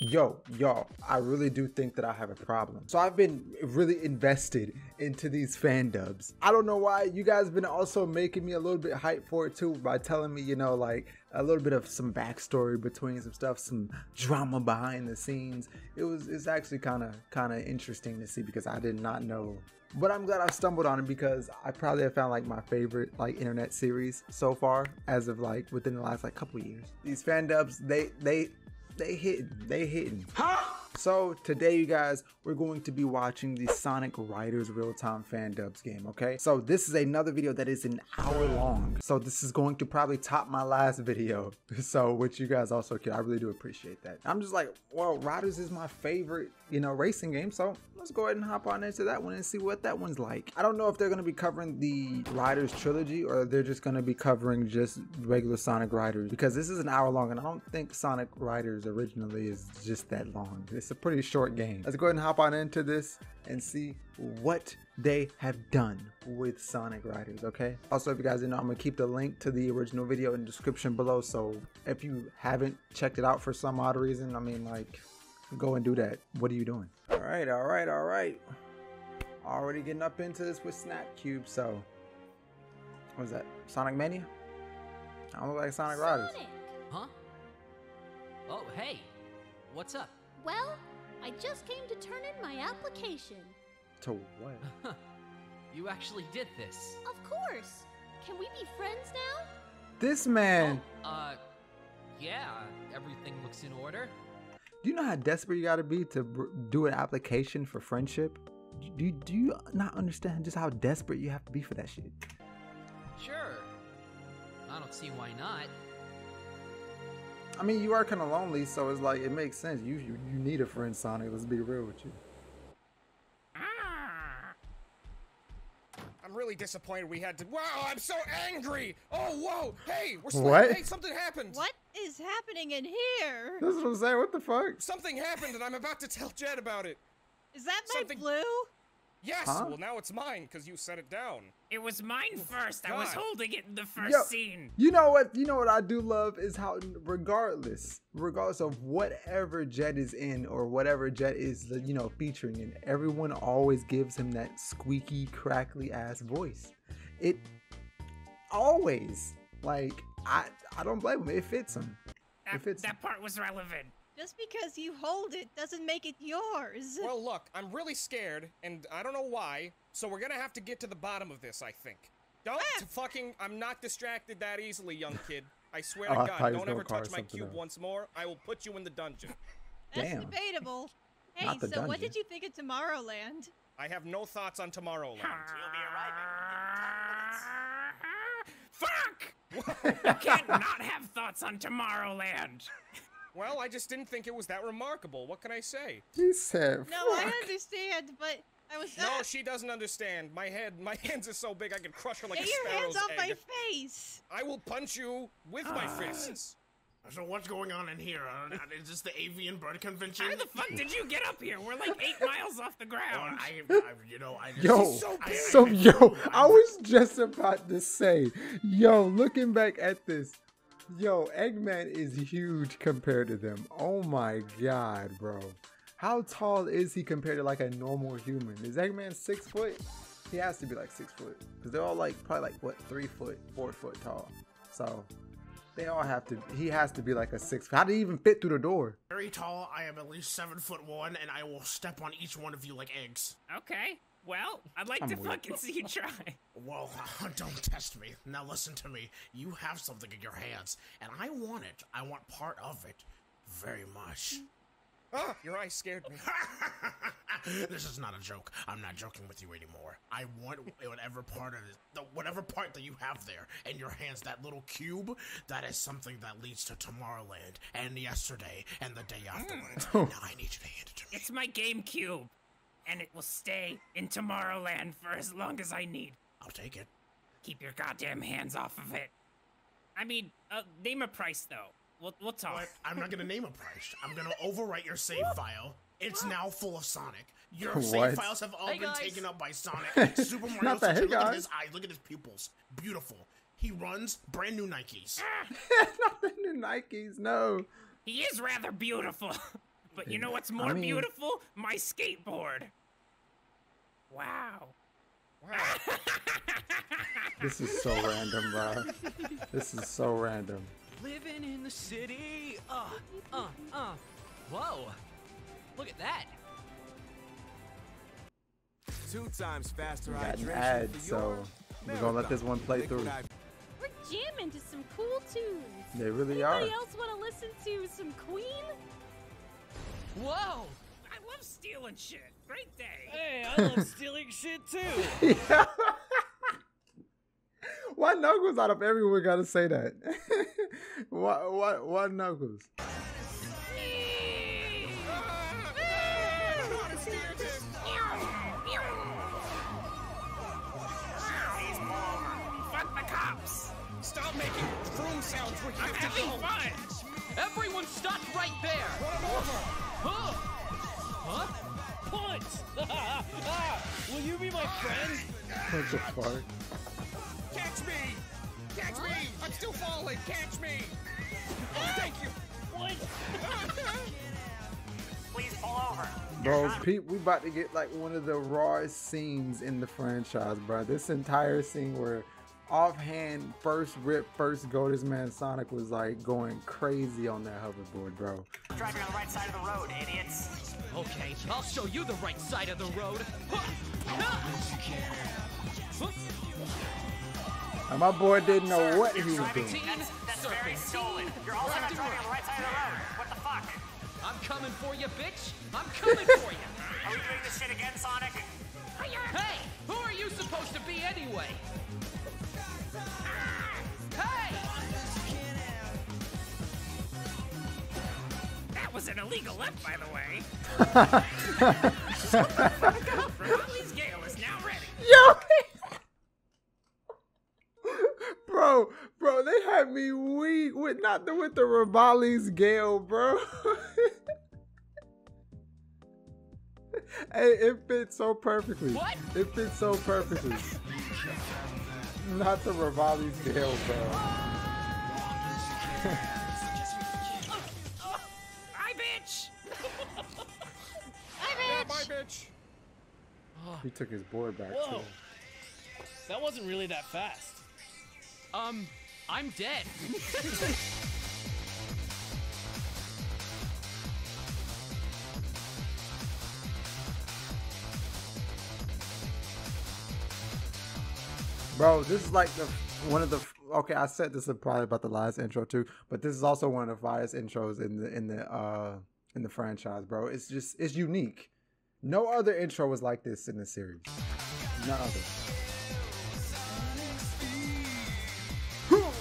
Yo, y'all, I really do think that I have a problem. So I've been really invested into these fan dubs. I don't know why. You guys have been also making me a little bit hype for it too by telling me, you know, like a little bit of some backstory between some stuff, some drama behind the scenes. It was it's actually kind of kind of interesting to see because I did not know. But I'm glad I stumbled on it because I probably have found like my favorite like internet series so far as of like within the last like couple years. These fan dubs, they they they hitting, they hitting. Huh? So today, you guys, we're going to be watching the Sonic Riders real-time fan dubs game, okay? So this is another video that is an hour long. So this is going to probably top my last video. So which you guys also can, I really do appreciate that. I'm just like, well, Riders is my favorite, you know, racing game. So let's go ahead and hop on into that one and see what that one's like. I don't know if they're going to be covering the Riders trilogy or they're just going to be covering just regular Sonic Riders because this is an hour long and I don't think Sonic Riders originally is just that long. It's a pretty short game. Let's go ahead and hop on into this and see what they have done with Sonic Riders, okay? Also, if you guys didn't know, I'm gonna keep the link to the original video in the description below. So if you haven't checked it out for some odd reason, I mean, like, go and do that. What are you doing? All right, all right, all right. Already getting up into this with SnapCube, so. What was that? Sonic Mania? I don't look like Sonic, Sonic. Riders. Huh? Oh, hey. What's up? Well, I just came to turn in my application. To what? you actually did this. Of course. Can we be friends now? This man. Oh, uh, yeah. Everything looks in order. Do you know how desperate you gotta be to do an application for friendship? Do you, do you not understand just how desperate you have to be for that shit? Sure. I don't see why not. I mean, you are kind of lonely, so it's like it makes sense. You, you you need a friend, Sonic. Let's be real with you. Ah. I'm really disappointed we had to. Wow, I'm so angry! Oh, whoa! Hey, we're what? Hey, something happened. What is happening in here? That's what I'm saying. What the fuck? Something happened, and I'm about to tell Jet about it. Is that my something... blue? Yes. Huh? Well, now it's mine because you set it down. It was mine oh first. God. I was holding it in the first Yo, scene. You know what? You know what I do love is how, regardless, regardless of whatever Jet is in or whatever Jet is, you know, featuring in, everyone always gives him that squeaky, crackly ass voice. It always like I I don't blame him. It fits him. That, it fits that him. part was relevant. Just because you hold it doesn't make it yours. Well, look, I'm really scared, and I don't know why, so we're gonna have to get to the bottom of this, I think. Don't ah. fucking- I'm not distracted that easily, young kid. I swear oh, to God, don't ever touch my cube else. once more. I will put you in the dungeon. That's Damn. debatable. Hey, so dungeon. what did you think of Tomorrowland? I have no thoughts on Tomorrowland. You'll be arriving. Fuck! you can't not have thoughts on Tomorrowland. Well, I just didn't think it was that remarkable. What can I say? He said, No, I understand, but I was No, she doesn't understand. My head, my hands are so big I can crush her like Get a your hands off egg. my face! I will punch you with uh, my fists. So what's going on in here? Uh, this the avian bird convention? How the fuck did you get up here? We're like eight miles off the ground. I, I, you know, I just, yo, so, so yo, I was just about to say, yo, looking back at this, Yo, Eggman is huge compared to them. Oh my god, bro. How tall is he compared to like a normal human? Is Eggman six foot? He has to be like six foot. Because they're all like probably like what, three foot, four foot tall. So they all have to he has to be like a six how did he even fit through the door? Very tall, I am at least seven foot one, and I will step on each one of you like eggs. Okay. Well, I'd like I'm to weird. fucking see you try. Well, don't test me. Now listen to me. You have something in your hands, and I want it. I want part of it very much. Ah, your eyes scared me. this is not a joke. I'm not joking with you anymore. I want whatever part of it, the, whatever part that you have there in your hands, that little cube, that is something that leads to Tomorrowland and yesterday and the day afterwards. Mm. now I need you to hand it to me. It's my GameCube and it will stay in Tomorrowland for as long as I need. I'll take it. Keep your goddamn hands off of it. I mean, uh, name a price though. We'll, we'll talk. What? I'm not gonna name a price. I'm gonna overwrite your save file. It's now full of Sonic. Your what? save files have all hey been guys. taken up by Sonic. Super Mario. not the hey look guys. at his eyes. Look at his pupils. Beautiful. He runs brand new Nikes. not the new Nikes. No. He is rather beautiful. But you know what's more I mean, beautiful? My skateboard. Wow. Wow. this is so random, bro. This is so random. Living in the city. Uh, uh, uh. Whoa. Look at that. Two times faster we got an ad, so we're gonna let this one play through. We're jamming to some cool tunes. They really Anybody are. Anybody else want to listen to some Queen? Whoa! I love stealing shit. Great day. Hey, I love stealing shit too. yeah. Why Knuckles out of everyone gotta say that? why, why, why Knuckles? Stop making vroom sounds. We're here I'm to having go. fun. Everyone stop right there. Run him over. Huh? Huh? Punch! Will you be my friend? What the fuck? Catch me! Catch me! I'm still falling. Catch me! Thank you. What? Please pull over. Bro, Pete, we about to get like one of the rawest scenes in the franchise, bro. This entire scene where offhand first rip first go this man Sonic was like going crazy on that hoverboard, bro. Driving on the right side of the road, idiots. Okay, I'll show you the right side of the road. And my boy didn't know Sir, what he was doing. That's, that's very stolen. You're also not driving on the right side of the road. What the fuck? I'm coming for you, bitch! I'm coming for you! Are we doing this shit again, Sonic? Hey! Who are you supposed to be anyway? Hey! That was an illegal left, by the way. Revali's Gale is now ready. Yo! bro, bro, they had me weak with not the with the Revali's Gale, bro. hey, it fits so perfectly. What? It fits so perfectly. not the Revali's Gale, bro. Hi, bitch. Yeah, bye, bitch. he took his board back Whoa. too. That wasn't really that fast. Um, I'm dead. Bro, this is like the one of the okay. I said this is probably about the last intro too, but this is also one of the finest intros in the in the uh in the franchise, bro. It's just it's unique. No other intro was like this in the series. None other.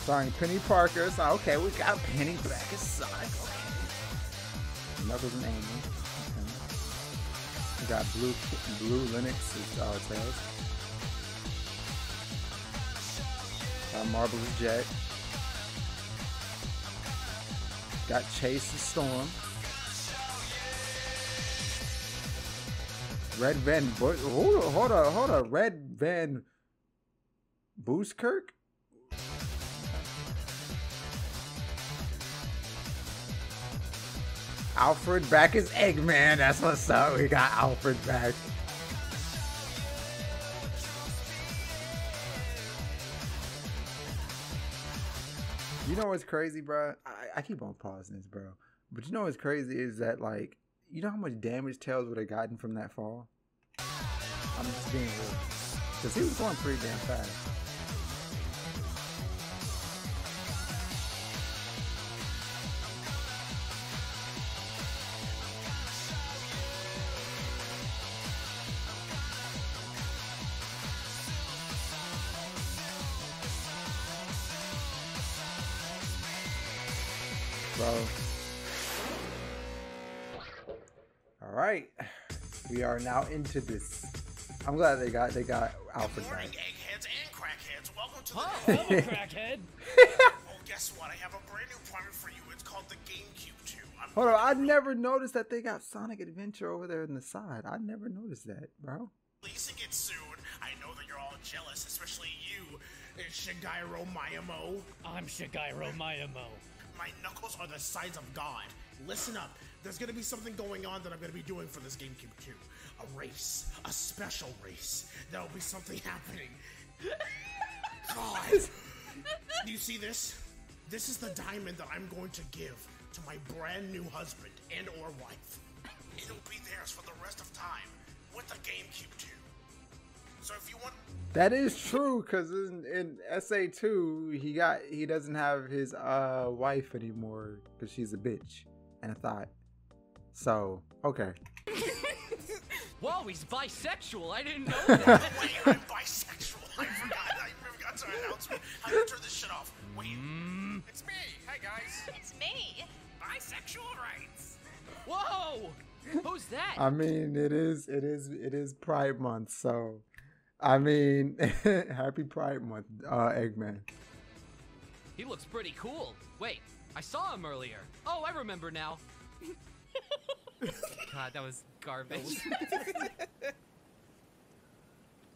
Starring Penny Parker. So okay, we got Penny back as Sonic. Okay. Knuckles and Amy. Okay. We got Blue Blue Linux as uh, Tails. Got Marvelous Jet. Got Chase the Storm. Red Van. Bo- hold on, hold on, hold on. Red Van. Booskirk? Alfred back is Eggman. That's what's up. We got Alfred back. You know what's crazy, bro? I, I keep on pausing this, bro. But you know what's crazy is that, like, you know how much damage Tails would have gotten from that fall? I'm just being real. Because he was going pretty damn fast. Now into this. I'm glad they got they got Alfred Morning, back. eggheads and crackheads. Welcome to Oh, the. I'm a crackhead. oh, guess what? I have a brand new product for you. It's called the GameCube 2. I'm Hold on, I never noticed that they got Sonic Adventure over there in the side. I never noticed that, bro. releasing it soon. I know that you're all jealous, especially you, Shigeru Miyamoto. I'm Shigeru Miyamoto. My knuckles are the size of God. listen up. There's gonna be something going on that I'm gonna be doing for this GameCube 2. A race, a special race. There'll be something happening. God, do you see this? This is the diamond that I'm going to give to my brand new husband and or wife. It'll be theirs for the rest of time with the GameCube 2. So if you want That is true cuz in, in SA2 he got he doesn't have his uh wife anymore cuz she's a bitch and a thought. So, okay. Whoa, he's bisexual. I didn't know that. Wait, I'm bisexual. I forgot. I forgot to announce me. How do you turn this shit off? Wait. It's me. Hey guys. It's me. Bisexual rights. Whoa! Who's that? I mean, it is it is it is Pride month, so I mean, happy Pride month, uh Eggman. He looks pretty cool. Wait, I saw him earlier. Oh, I remember now. God, that was garbage.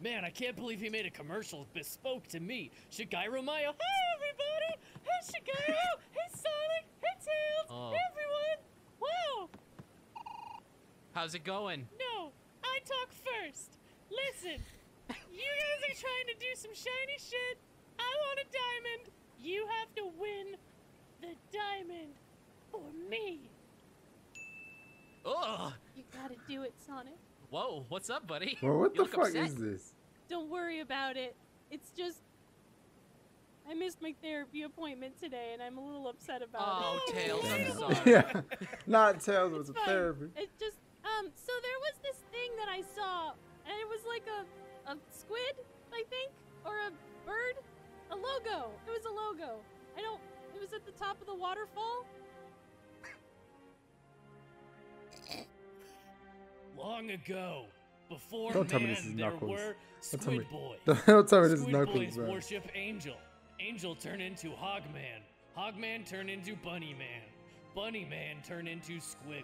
Man, I can't believe he made a commercial bespoke to me. Shigeru Mayo. Hey, everybody! Hey, Shigeru! hey, Sonic! Hey, Tails! Oh. Hey, everyone! Wow! How's it going? No, I talk first. Listen, you guys are trying to do some shiny shit. I want a diamond. You have to win the diamond for me. Ugh. Gotta do it, Sonic. Whoa, what's up, buddy? Well, what You the fuck upset. is this? Don't worry about it. It's just. I missed my therapy appointment today and I'm a little upset about Oh, it. Oh, Tails, I'm sorry. yeah, not Tails It was a It's fine. therapy. It just um so there was this thing that I saw and it was like a a squid, I think, or a bird, a logo. It was a logo. I don't it was at the top of the waterfall. Long ago, before Don't tell me this is there Knuckles. were Don't tell me- squid boys. Don't tell me this is Squid Knuckles, boys bro. worship Angel. Angel turned into Hogman. Hogman turned into Bunny Man. Bunny Man turned into Squiggle.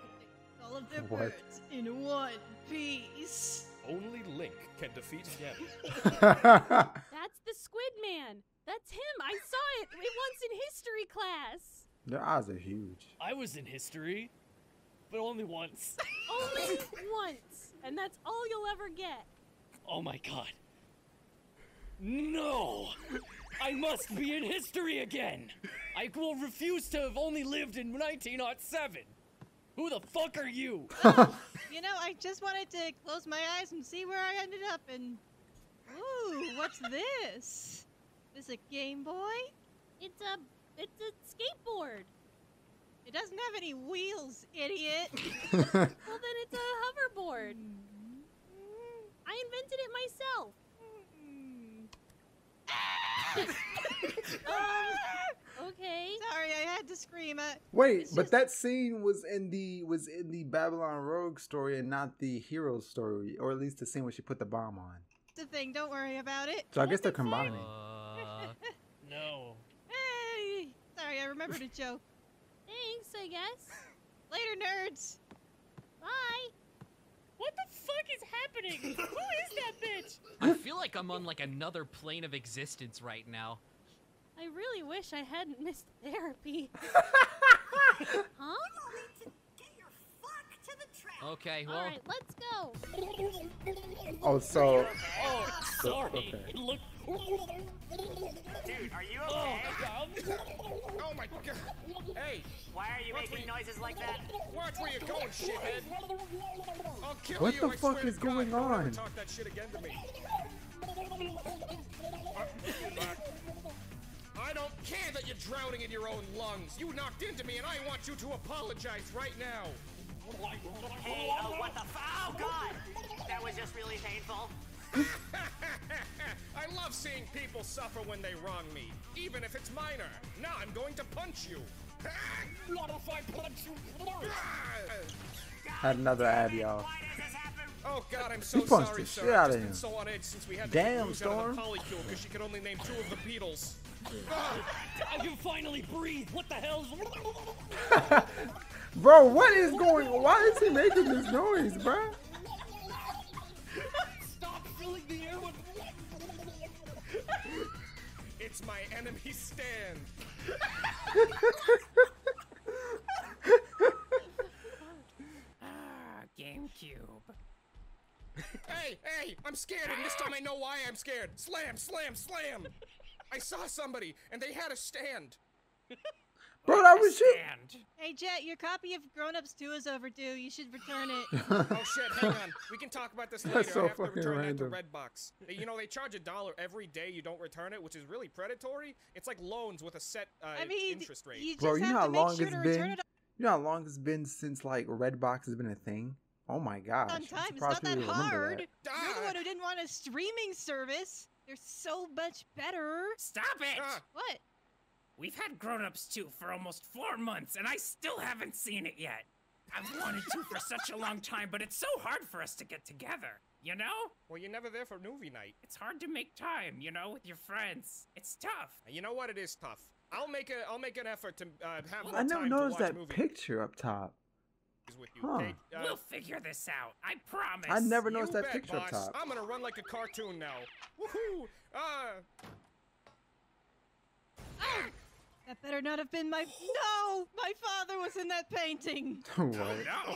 All of their What? birds in one piece. Only Link can defeat Gabby. That's the squid man. That's him. I saw it, it once in history class. Their eyes are huge. I was in history, but only once. Only once. And that's all you'll ever get. Oh my god. No! I must be in history again! I will refuse to have only lived in 1907! Who the fuck are you? You know, I just wanted to close my eyes and see where I ended up and. Ooh, what's this? This a Game Boy? It's a it's a skateboard. It doesn't have any wheels, idiot. Well then it's a hoverboard. I invented it myself. um, okay. Sorry, I had to scream. Uh, Wait, It's but just- that scene was in the was in the Babylon Rogue story and not the hero story, or at least the scene where she put the bomb on. it's a thing. Don't worry about it. So I guess they're combining. Uh, No. Hey, sorry, I remembered a joke. Thanks, I guess. Later, nerds. Bye. What the fuck is happening? Who is that bitch? I feel like I'm on like another plane of existence right now. I really wish I hadn't missed therapy. huh? Okay, well, All right, let's go. Oh, so Oh, sorry. okay. It looked. Dude, are you Oh, okay? God. Oh my god. Hey, Why are you What making we- noises like that? watch where you're going, shithead. I'll kill What you. the I fuck swear is to God. going Don't on? Talk that shit again to me. I don't care that you're drowning in your own lungs. You knocked into me, and I want you to apologize right now. Hey, oh, what the f- Oh, God! That was just really painful. I love seeing people suffer when they wrong me, even if it's minor. Now I'm going to punch you. Not if I punch you. had another ad, y'all. Why does this happen? Oh God, I'm so He punched sorry, the sir. shit I've out just of been him. so on edge since we had to Damn, get Rouge out of Storm. the polycule because she could only name two of the Beatles. I can finally breathe. What the hell's. Bro, what is going? Why is he making this noise, bro? filling the air with. it's my enemy stand. ah, GameCube. hey, hey! I'm scared, and this time I know why I'm scared. Slam, slam, slam! I saw somebody, and they had a stand. Bro, that was you. Hey, Jet, your copy of Grown Ups 2 is overdue. You should return it. Oh shit, hang on. We can talk about this later. That's so I have to fucking return random. that to Redbox. You know, they charge a dollar every day you don't return it, which is really predatory. It's like loans with a set uh, I mean, interest rate. you just Bro, you have know how to long sure it's to return been? it You know how long it's been since like Redbox has been a thing? Oh my gosh. on time. It's not that hard. that. You're the one who didn't want a streaming service. They're so much better. Stop it! Ah, What? We've had Grown Ups 2 for almost four months, and I still haven't seen it yet. I've wanted to for such a long time, but it's so hard for us to get together. You know? well, you're never there for movie night. It's hard to make time, you know, with your friends. It's tough. You know what? It is tough. I'll make a I'll make an effort to uh, have more I never time noticed to watch that movies picture up top. with you. Huh. Okay? Uh, we'll figure this out. I promise. I never you noticed that bet, picture boss. up top. I'm gonna run like a cartoon now. Woohoo! Uh, That better not have been my. No! My father was in that painting! what? Oh, no.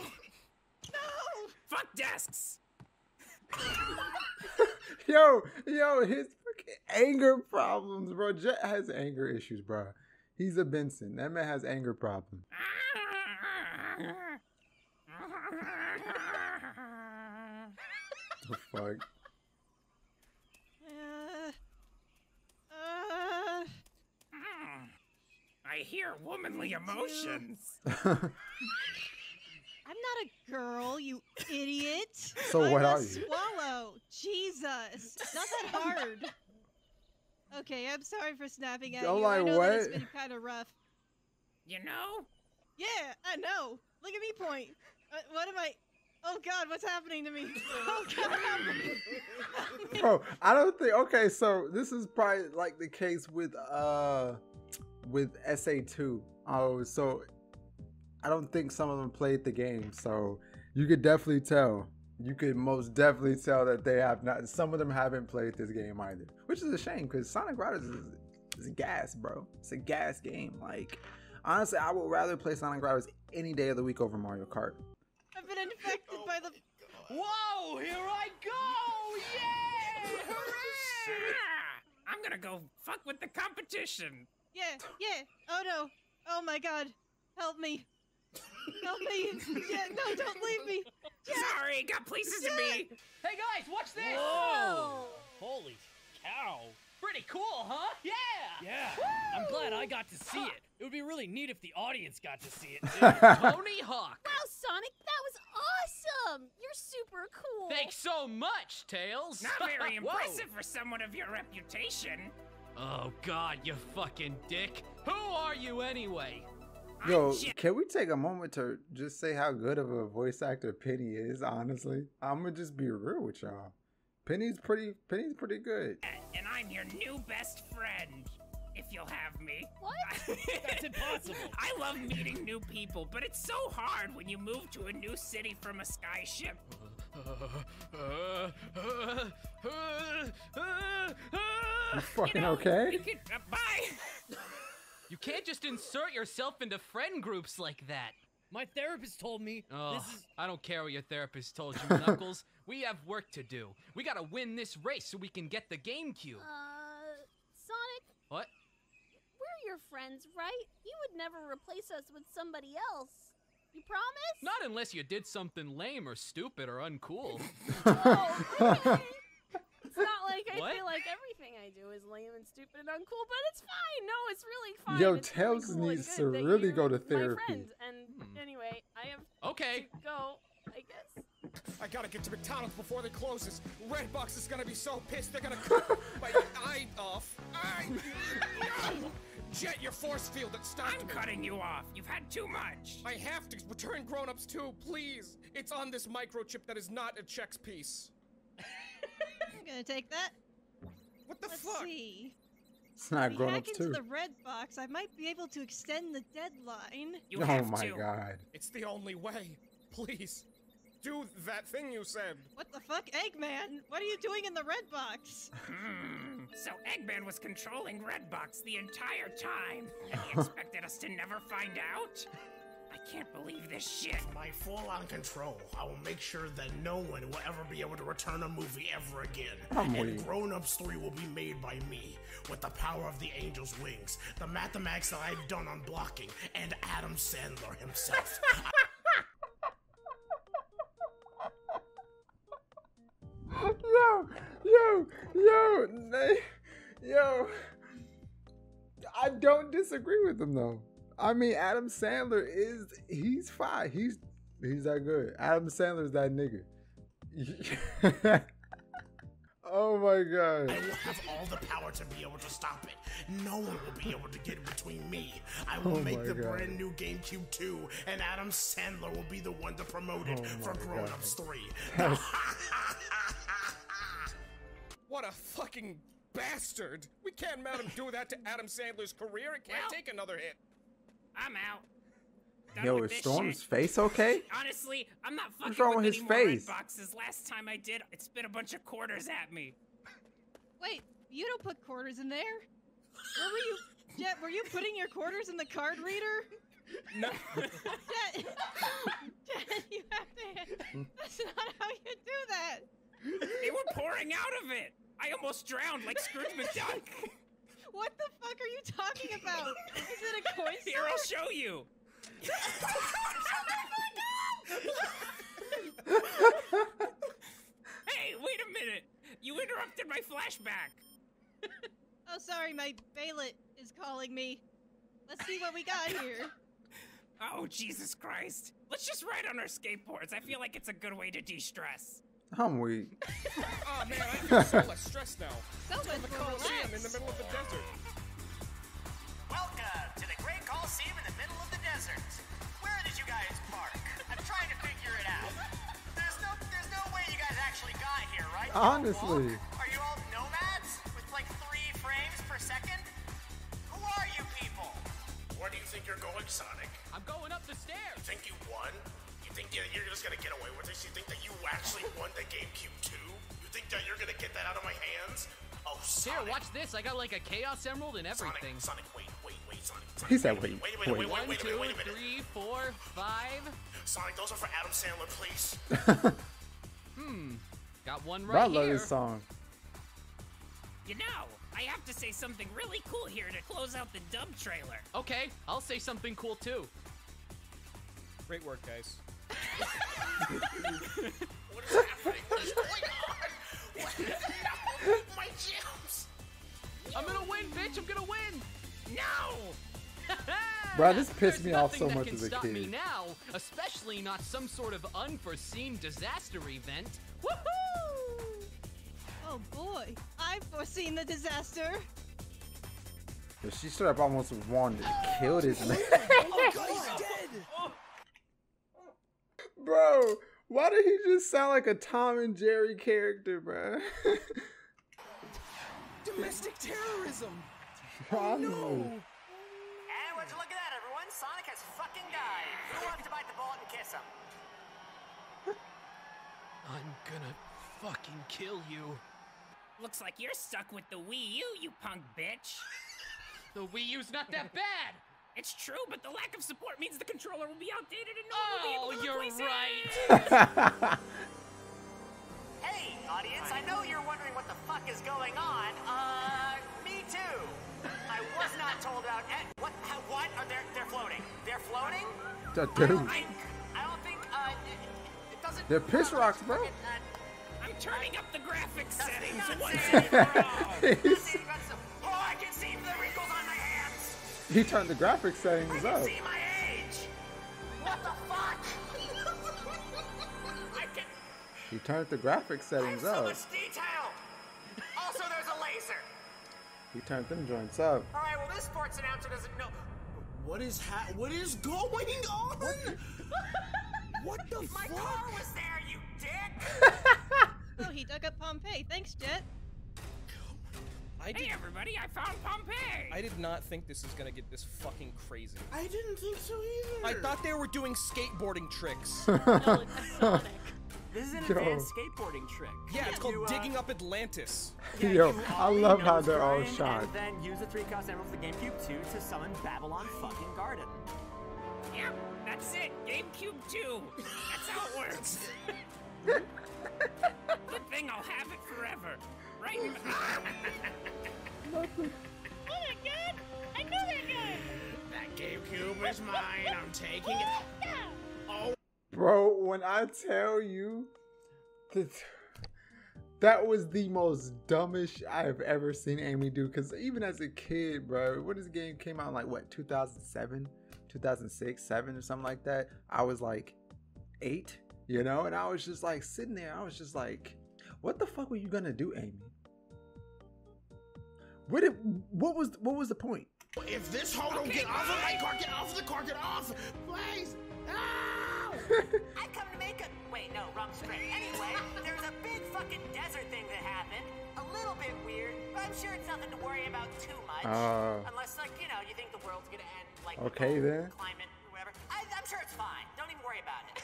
No! Fuck desks. Yo, yo, his fucking anger problems, bro. Jet has anger issues, bro. He's a Benson. That man has anger problems. The fuck? Uh, uh, I hear womanly emotions. I'm not a girl, you idiot. So I'm what a are you? Swallow. Jesus, not that hard. Okay, I'm sorry for snapping at I'm you. I like, know that it's what? been kind of rough. You know? Yeah, I know. Look at me point. Uh, what am I? Oh God, what's happening to me? Oh God. Bro, I don't think okay, so this is probably like the case with uh with SA2. Oh, so I don't think some of them played the game, so you could definitely tell. You could most definitely tell that they have not some of them haven't played this game either. Which is a shame because Sonic Riders is, is gas, bro. It's a gas game. Like honestly, I would rather play Sonic Riders any day of the week over Mario Kart. I've been infected by the. Whoa, here I go! Yay! Hooray! I'm gonna go fuck with the competition. Yeah, yeah. Oh no. Oh my God, help me. Help me. Yeah, no, don't leave me. Sorry, got places to be. Hey guys, watch this! Whoa! Holy cow! Pretty cool, huh? Yeah! Yeah, I'm glad I got to see it. It would be really neat if the audience got to see it too. Tony Hawk! Wow, Sonic, that was awesome! You're super cool. Thanks so much, Tails! Not very Whoa. impressive for someone of your reputation. Oh god, you fucking dick! Who are you anyway? Yo, can we take a moment to just say how good of a voice actor Penny is? Honestly, I'm gonna just be real with y'all. Penny's pretty. Penny's pretty good. and I'm your new best friend. If you'll have me. What? That's impossible. I love meeting new people, but it's so hard when you move to a new city from a skyship. You fucking know, okay? You can, uh, bye. You can't just insert yourself into friend groups like that. My therapist told me Oh, this is. I don't care what your therapist told you, Knuckles. we have work to do. We gotta win this race so we can get the GameCube. Uh, Sonic, What? we're your friends, right? You would never replace us with somebody else. You promise? Not unless you did something lame or stupid or uncool. Oh, okay. It's not like I What? feel like everything I do is lame and stupid and uncool, but it's fine. No, it's really fine. Yo, it's really cool needs to really go to My therapy. friend. And Hmm. anyway, I have okay. to go, I guess. I gotta get to McDonald's before they closes. Redbox is gonna be so pissed they're gonna cut my eye off. I, no! Jet your force field that stopped I'm me. cutting you off. You've had too much. I have to return grown-ups too, please. It's on this microchip that is not a Chex piece. I'm gonna take that. What the Let's fuck? see. It's not we grown hack ups into too. the red box. I might be able to extend the deadline. You oh have my to. god. It's the only way. Please, do that thing you said. What the fuck, Eggman? What are you doing in the Redbox? Hmm. So Eggman was controlling Redbox the entire time, and he expected us to never find out? I can't believe this shit. My full-on control, I will make sure that no one will ever be able to return a movie ever again. I'm and weak. Grown Ups 3 will be made by me, with the power of the angel's wings, the mathematics that I've done on blocking, and Adam Sandler himself. yo, yo, yo. I don't disagree with him though. I mean, Adam Sandler is he's fine. He's he's that good. Adam Sandler's that nigga. oh my god. I will have all the power to be able to stop it. No one will be able to get between me. I will Oh make the God. brand new GameCube 2, and Adam Sandler will be the one to promote it Oh for Grown God. Ups 3. What a fucking bastard! We can't let him do that to Adam Sandler's career. It can't Well- take another hit. I'm out. Done Yo, with is this Storm's shit. face okay? Honestly, I'm not fucking wrong with with any his more red face? boxes. Last time I did, it spit a bunch of quarters at me. Wait, you don't put quarters in there? Where were you? Jet, were you putting your quarters in the card reader? No. Jet, Jet, you have to. That's not how you do that. They were pouring out of it. I almost drowned like Scrooge McDuck. What the fuck are you talking about? Is it a coin Here, I'll show you. Oh hey, wait a minute. You interrupted my flashback. Oh, sorry, my Baylet is calling me. Let's see what we got here. Oh, Jesus Christ. Let's just ride on our skateboards. I feel like it's a good way to de-stress. I'm weak. Oh man, I feel so less stressed now. So much The Coliseum in the middle of the desert. Welcome to the Great Coliseum in the middle of the desert. Where did you guys park? I'm trying to figure it out. There's no, there's no way you guys actually got here, right? You Honestly. Are you all nomads with like three frames per second? Who are you people? Where do you think you're going, Sonic? I'm going up the You think you won? You think you're you're just gonna get away with this? You think that you actually won the GameCube 2? You think that you're gonna get that out of my hands? Oh, Here, watch this. I got like a Chaos Emerald and everything. Sonic, Sonic, wait, wait, wait, Sonic. Sonic He said wait, wait, wait, wait, wait, wait. wait, One, wait, a two, minute, wait a minute. three, four, five. Sonic, those are for Adam Sandler, please. Hmm, got one Bro, I right love here. this song. You know, I have to say something really cool here to close out the dub trailer. Okay, I'll say something cool too. Great work, guys. What is happening? What is going on? What? My gems. I'm gonna win, bitch. I'm gonna win. No! Bruh, this pissed There's me off nothing so that much can as a stop me kid. now, especially not some sort of unforeseen disaster event. Woohoo! Oh boy, I've foreseen the disaster. Yo, she straight up almost wanted to kill this oh, man. Oh, Bro, why did he just sound like a Tom and Jerry character, bro? Domestic terrorism. Honestly. And would you look at that, everyone? Sonic has fucking died. Who wants to bite the bullet and kiss him? I'm gonna fucking kill you. Looks like you're stuck with the Wii U, you punk bitch. The Wii U's not that bad. It's true, but the lack of support means the controller will be outdated and no one will be able Oh, to you're replace right. it. Hey, audience, I know you're wondering what the fuck is going on. Uh, me too. I was not told about it. What? How, what? Are they? They're floating. They're floating. That dude. think. I don't think. Uh, it, it doesn't. They're piss rocks, bro. uh, I'm turning up the graphics settings not once saying and for all. He's- Oh, I can see the wrinkles on my hands. He turned the graphics I settings can up. see my age. What the fuck? I can. He turned the graphics I have settings so up. much detail. Also, there's a laser. He turned them joints up. All right. Well, this sports announcer doesn't know. What is ha- What is going on? What the My fuck? car was there, you dick. Oh, he dug up Pompeii. Thanks, Jet. I did. Hey everybody, I found Pompeii! I did not think this was gonna get this fucking crazy. I didn't think so either. I thought they were doing skateboarding tricks. No, it's Sonic. This is an Yo. advanced skateboarding trick. yeah, it's called You, uh, digging up Atlantis. yeah, Yo, I love how they're all shot. And then use the three Chaos Emeralds of the GameCube 2 to summon Babylon fucking Garden. Yep, That's it. GameCube 2. That's how it works. Good thing I'll have it forever. Right? in- Oh my god! I know that guy! That GameCube is mine. I'm taking it. Oh, Bro, when I tell you that that was the most dumbest I've ever seen Amy do. Cause even as a kid, bro, when this game came out like what 2007, 2006, 7 or something like that, I was like eight, you know, and I was just like sitting there. I was just like, what the fuck were you gonna do, Amy? What did, what was what was the point? if this hoe don't get off of my car, get off the car, get off, please. Ow! I come to make a. Wait, no, wrong script. Anyway, there's a big fucking desert thing that happened. A little bit weird, but I'm sure it's nothing to worry about too much. Uh. Unless, like, you know, you think the world's gonna end, like, Okay, then. climate or whatever. I, I'm sure it's fine. Don't even worry about it.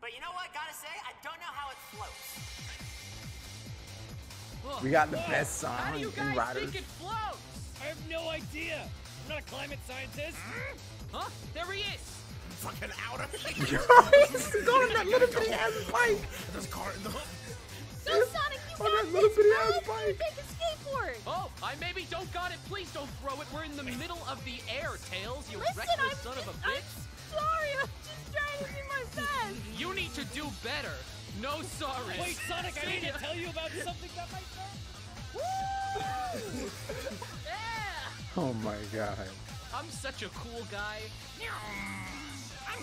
But you know what? Gotta say, I don't know how it floats. We got the best song How song do you in guys Riders. think it floats? I have no idea! I'm not a climate scientist! Huh? There he is. Fucking out of here. He's going on that little bitty ass bike. This car, in the, Go, Sonic, you On got that little this, bitty bro! ass You bike. Take a skateboard! Oh, I maybe don't got it. Please don't throw it. We're in the middle of the air, Tails. You Listen, reckless I'm son of a I'm bitch. sorry, I'm just trying to do my best! You need to do better. No sorry. Wait, Sonic, I need to tell you about something that might Yeah. Oh my god. I'm such a cool guy.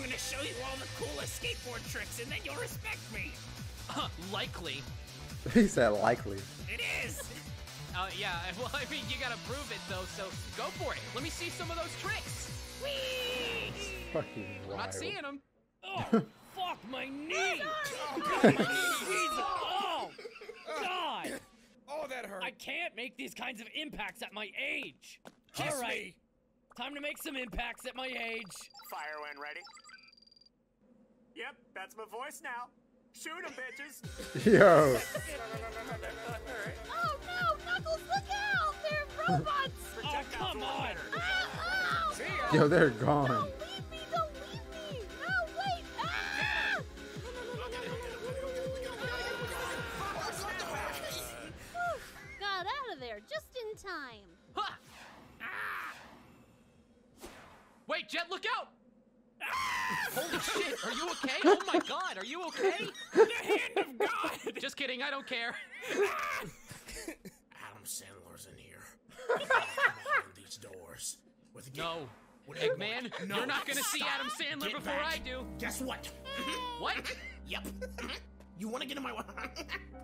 I'm gonna show you all the coolest skateboard tricks, and then you'll respect me. Huh, likely. He said likely. It is. Uh, yeah, well, I mean, you gotta prove it, though, so go for it. Let me see some of those tricks. Whee! Fucking I'm not seeing them. Oh, fuck my knee! Oh, Jesus! Oh, God! Oh, that hurt. I can't make these kinds of impacts at my age. Kiss All right, me. time to make some impacts at my age. Fire when ready. Yep, that's my voice now. Shoot 'em, bitches. Yo. Oh no, Knuckles, look out! They're robots! Oh, come on! Ow! See. Yo, they're gone. Time. Huh. Ah. Wait, Jet, look out! Ah. Holy shit, are you okay? Oh my god, are you okay? The hand of God. Just kidding, I don't care. Ah. Adam Sandler's in here. Behind these doors. With No. With Eggman, No, you're not gonna see. Adam Sandler Get before back. I do. Guess what? What? Yep. you want to get in my way?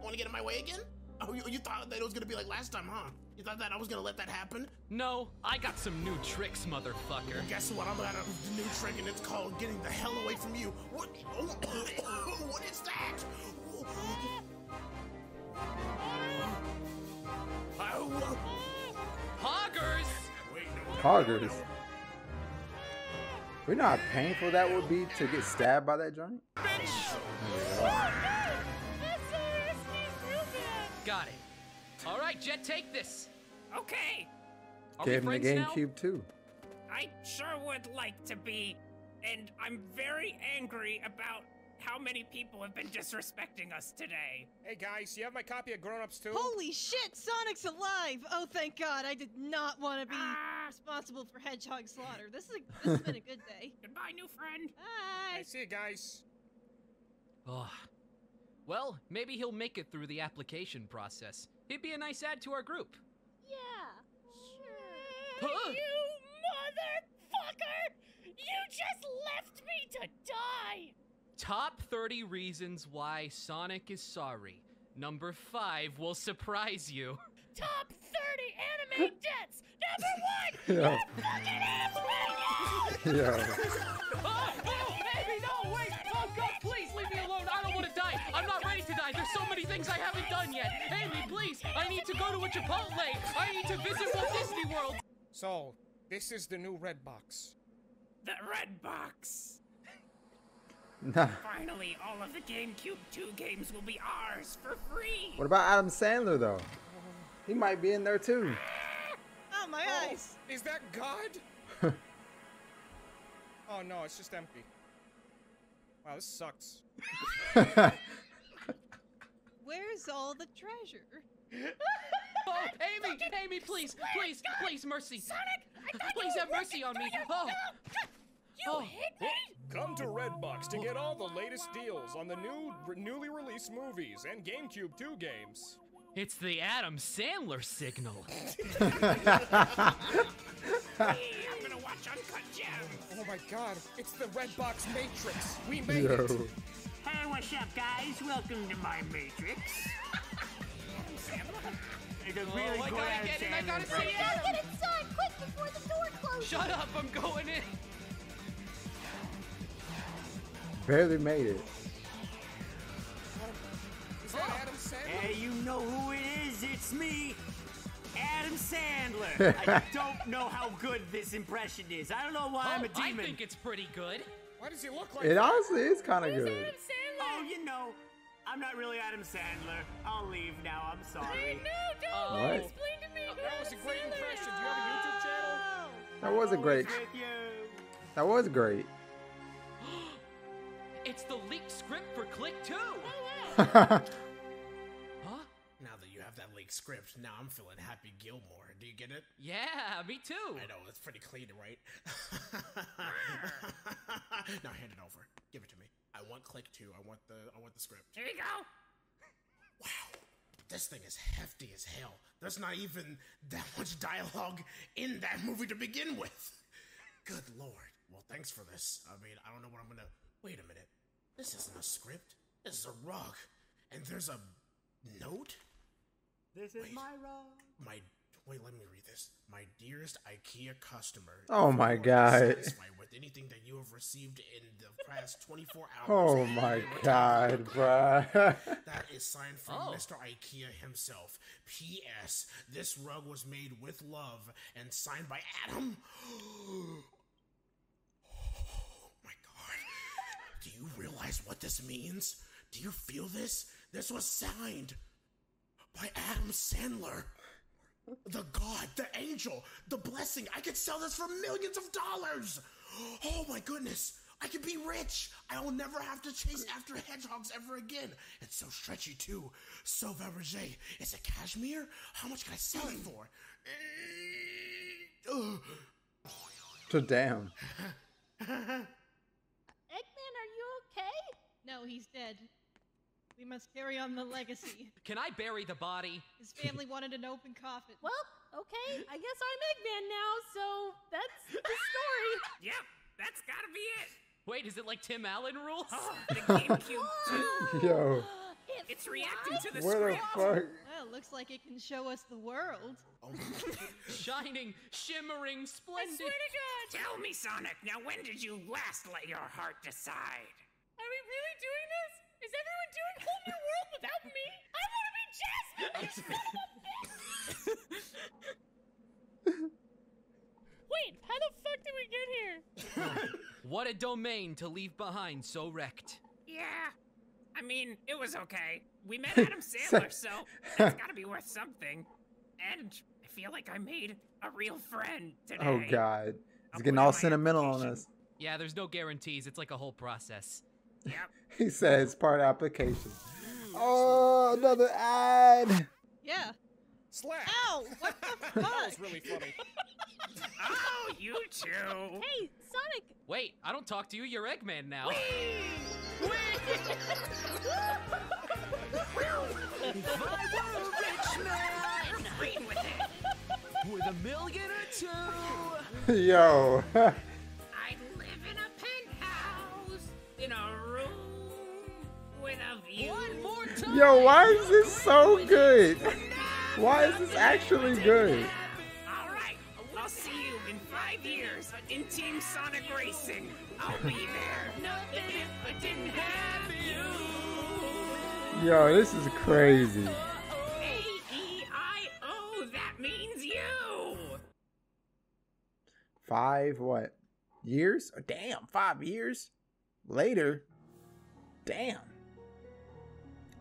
want to get in my way again? Oh, you, you thought that it was gonna be like last time, huh? You thought that I was gonna let that happen? No, I got some new tricks, motherfucker. Guess what? I'm got a new trick, and it's called getting the hell away from you. What? Oh, what is that? Oh, Hoggers! Hoggers. We know how painful that would be to get stabbed by that joint. Oh, Got it. All right, Jet, take this. Okay, Are Gave we him the friends now? GameCube 2. I sure would like to be, and I'm very angry about how many people have been disrespecting us today. Hey guys, you have my copy of Grown Ups 2? Holy shit, Sonic's alive! Oh, thank God, I did not want to be Ah. responsible for Hedgehog slaughter. This, is a, this has been a good day. Goodbye, new friend. Bye! I see you guys. Oh. Well, maybe he'll make it through the application process. He'd be a nice add to our group. Yeah. Huh? You motherfucker! You just left me to die! Top 30 reasons why Sonic is sorry. Number 5 will surprise you. Top 30 anime deaths! Number one! Yeah. Fucking Yo. Oh, oh, baby, no, wait! Oh, God, please not ready to die. There's so many things I haven't done yet. Amy, please, I need to go to a Chipotle. I need to visit Walt Disney World. So, this is the new red box. The red box. Finally, all of the GameCube 2 games will be ours for free. What about Adam Sandler though? He might be in there too. Ah! Oh, my Oh, eyes! is that God? oh no, it's just empty. Wow, this sucks. Where's all the treasure? Oh, Amy, Amy, please, please, please, mercy. Sonic, Please have mercy on me. Oh, You Oh. hit me! Come to Redbox to get all the latest deals on the new, newly released movies and GameCube 2 games. it's the Adam Sandler signal. Hey, I'm gonna watch Uncut Gems. Oh my god, it's the Redbox Matrix. We made Yo. it. Hey, what's up, guys? Welcome to my Matrix. It's a oh, really Oh, I gotta get in, I gotta film. see Adam. Get inside, quick, before the door closes! Shut up, I'm going in. Barely made it. Is that Adam Sandler? Hey, you know who it is? It's me, Adam Sandler. I don't know how good this impression is. I don't know why oh, I'm a demon. I think it's pretty good. Why does he look like It honestly is kind of good. Adam Sandler? Oh, you know, I'm not really Adam Sandler. I'll leave now. I'm sorry. No, don't Oh. What? explain to me. who That was a great Sandler impression. is. Do you have a YouTube channel? That was a great. You. That was great. It's the leaked script for Click 2. Oh, Huh? Now that you have that leaked script, now I'm feeling Happy Gilmore. Do you get it? Yeah, me too. I know it's pretty clean, right? now hand it over. Give it to me. I want click two. I want the. I want the script. Here you go. Wow, this thing is hefty as hell. There's not even that much dialogue in that movie to begin with. Good lord. Well, thanks for this. I mean, I don't know what I'm gonna. Wait a minute. This isn't a script. This is a rug, and there's a note. This is Wait. my role. My wait, let me read this. My dearest IKEA customer. Oh my God. Dissatisfied with anything that you have received in the past 24 hours. Oh my god, bruh. That is signed from Oh. Mr. IKEA himself. P.S. This rug was made with love and signed by Adam. Oh my god. Do you realize what this means? Do you feel this? This was signed by Adam Sandler. The God, the angel, the blessing. I could sell this for millions of dollars. Oh my goodness. I could be rich. I will never have to chase after hedgehogs ever again. It's so stretchy too. So Fabergé. Is it cashmere? How much can I sell it for? Ugh. so damn. Eggman, are you okay? No, he's dead. We must carry on the legacy. Can I bury the body? His family wanted an open coffin. Well, okay, I guess I'm Eggman now, so that's the story. Yep, that's gotta be it. Wait, is it like Tim Allen rules? Oh, the GameCube too. Yo, It It's reacting to the what the fuck? Well, looks like it can show us the world. Oh. Shining, shimmering, splendid. I swear to God. Tell me, Sonic, now when did you last let your heart decide? Are we really doing this? Is everyone doing whole new world without me? I want to be Jasmine. Wait, how the fuck did we get here? What a domain to leave behind so wrecked. Yeah. I mean, it was okay. We met Adam Sandler, so it's gotta be worth something. And I feel like I made a real friend today. Oh god. I'll He's getting all sentimental on us. Yeah, there's no guarantees. It's like a whole process. Yep. He says part application. Hmm. Oh, another ad. Yeah. Slack. Ow! What the fuck? That fuck? was really funny. Oh, you two. Hey, Sonic! Wait, I don't talk to you. You're Eggman now. if I were a rich man Green with it. with a million or two. Yo. Yo, why is this so good? Why is this actually good? All right, I'll see you in five years in Team Sonic Racing. I'll be there. Nothing if I didn't have you. Yo, this is crazy. A E I O. That means you. Five what? Years? Oh, damn, five years later. Damn.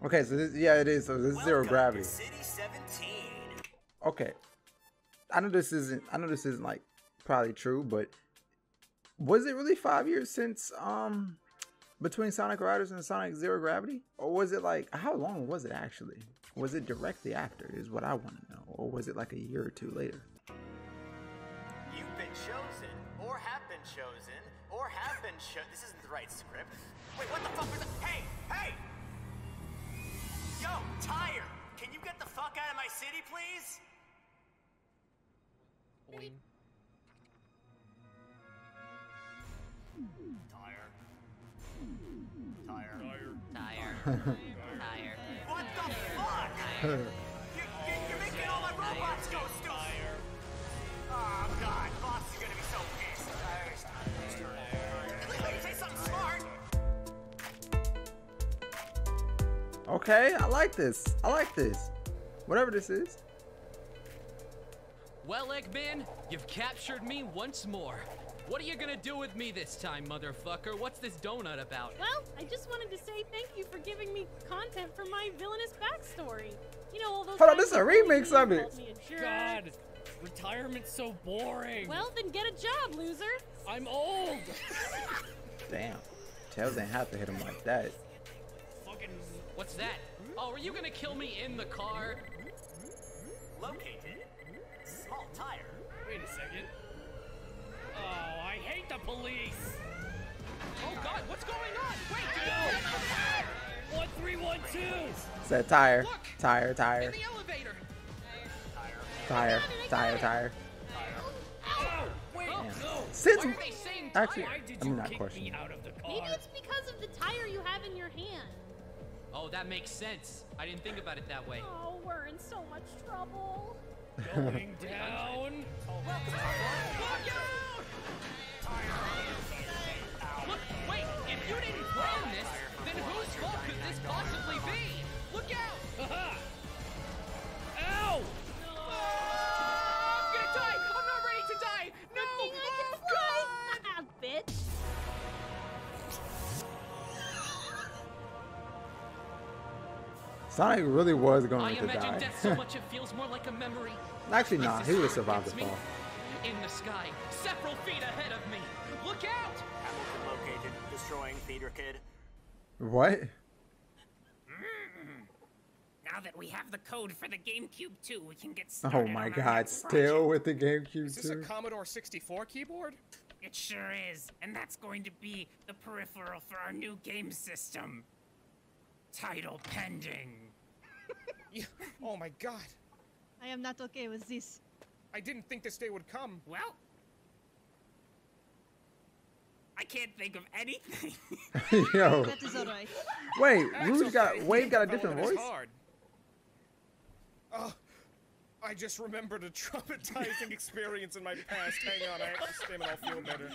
Okay, so this, yeah, it is. So this is zero gravity. To City 17. Okay. I know this isn't. I know this isn't like probably true, but was it really five years since um between Sonic Riders and Sonic Zero Gravity? Or was it like, how long was it actually? Was it directly after, is what I want to know. Or was it like a year or two later? You've been chosen, or have been chosen, or have been cho- This isn't the right script. Wait, what the fuck was that? Hey, hey! Yo, Tire! Can you get the fuck out of my city, please? Boing. Tire. Tire. Tire. Tire. What the fuck? Okay, I like this. I like this. Whatever this is. Well, Eggman, you've captured me once more. What are you gonna do with me this time, motherfucker? What's this donut about? Well, I just wanted to say thank you for giving me content for my villainous backstory. You know all those. Hold on, this is a you remix of it. called me a jerk. God, retirement's so boring. Well, then get a job, loser. I'm old. Damn. Tails ain't have to hit him like that. Fucking. What's that? Oh, are you gonna kill me in the car? Located. Small tire. Wait a second. Oh, I hate the police. Oh God, what's going on? Wait, No. One three one two. Said tire. Look! Tire, in tire, the elevator. tire, tire, tire. Oh, oh, wait, Oh, no. Since Why are they saying actually. Why did I'm you not kick questioning. me out of the car? Maybe it's because of the tire you have in your hand. Oh, that makes sense. I didn't think about it that way. Oh, we're in so much trouble. going down. Look out! Look, wait, if you didn't plan this, then whose fault could this possibly be? Look out! Haha. Ow! Oh, I'm gonna die! I'm not ready to die! No! Good thing I can Oh, fly. Ah, bitch. Sonic really was I going to imagine die. death so much it feels more like a memory. Actually, not. nah, he would have survived the fall. In the sky, several feet ahead of me. Look out! Hamilton located. Destroying Theater Kid. What? Mm-hmm. Now that we have the code for the GameCube 2, we can get oh started. Oh my on god, still with the GameCube Is this a? Commodore 64 keyboard? It sure is, and that's going to be the peripheral for our new game system. Title pending. Yeah. Oh my god. I am not okay with this. I didn't think this day would come. Well, I can't think of anything. Yo, That is alright. wait, That's Rouge got okay. Wave got a different voice. hard. Oh, I just remembered a traumatizing experience in my past. Hang on, I have to stim and I'll feel better.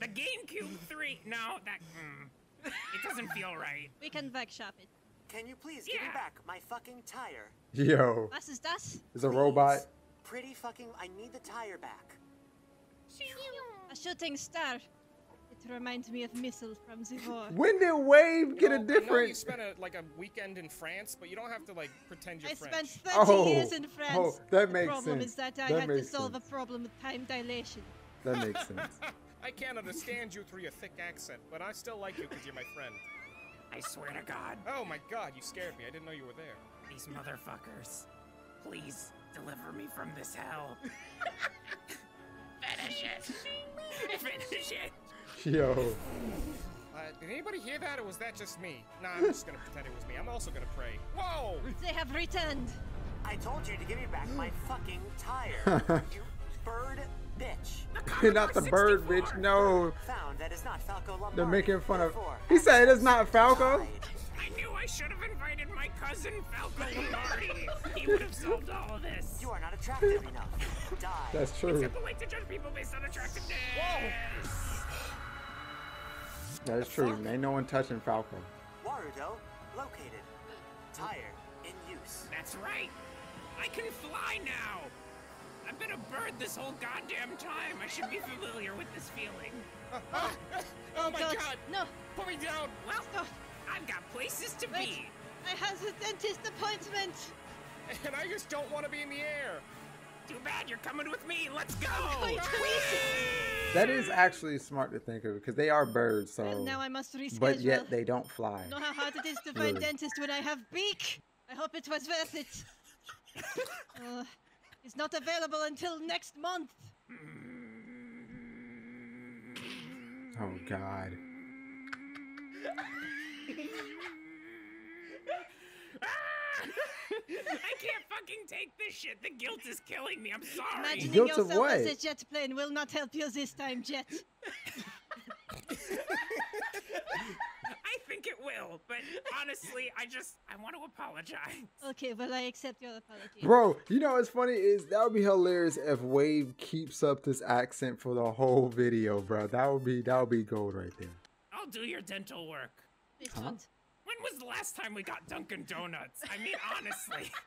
The GameCube 3. No, that. Mm, it doesn't feel right. We can workshop it. Can you please give me back my fucking tire? Yo, Was ist das? is a robot. Pretty fucking. I need the tire back. A shooting star. It reminds me of missile from the war. When did Wave get You a know, I know you different? spent a, like a weekend in France, but you don't have to like pretend you're I French. spent 30 Oh, years in France. oh, that the makes problem sense. is that I That had to solve sense. a problem with time dilation. That makes sense. I can't understand you through your thick accent, but I still like you because you're my friend. I swear to God, Oh my god, you scared me. I didn't know you were there. these motherfuckers. Please deliver me from this hell. Finish it. Finish it. Yo, Uh, did anybody hear that, or was that just me? Nah, I'm just gonna pretend it was me. I'm also gonna pray. Whoa! They have returned. I told you to give me back my fucking tire. you bird bitch. not the bird, bitch. No, Found that is not Falco they're making fun of. He said it is not Falco. I knew I should have invited my cousin Falco Lombardi. he would have solved all of this. You are not attractive enough. Die. That's true. Except the way to judge people based on attractiveness. That is true. Ain't no one touching Falco. Warudo located. Tire in use. That's right. I can fly now. I've been a bird this whole goddamn time. I should be familiar with this feeling. Oh my God, god! No, Put me down! Well, no. I've got places to Wait. be. I have a dentist appointment. And I just don't want to be in the air. Too bad you're coming with me. Let's go. That is actually smart to think of because they are birds, so. Well, now I must reschedule. but yet they don't fly. know how hard it is to find Really. dentist when I have beak. I hope it was worth it. uh, it's not available until next month. Oh God. I can't fucking take this shit. The guilt is killing me. I'm sorry. Imagining Guilt of yourself as a jet plane will not help you this time, Jet. I think will, but honestly, I just I want to apologize. Okay, well I accept your apology. Bro, you know what's funny is that would be hilarious if Wave keeps up this accent for the whole video, bro. That would be that would be gold right there. I'll do your dental work. Huh? When was the last time we got Dunkin' Donuts? I mean, honestly.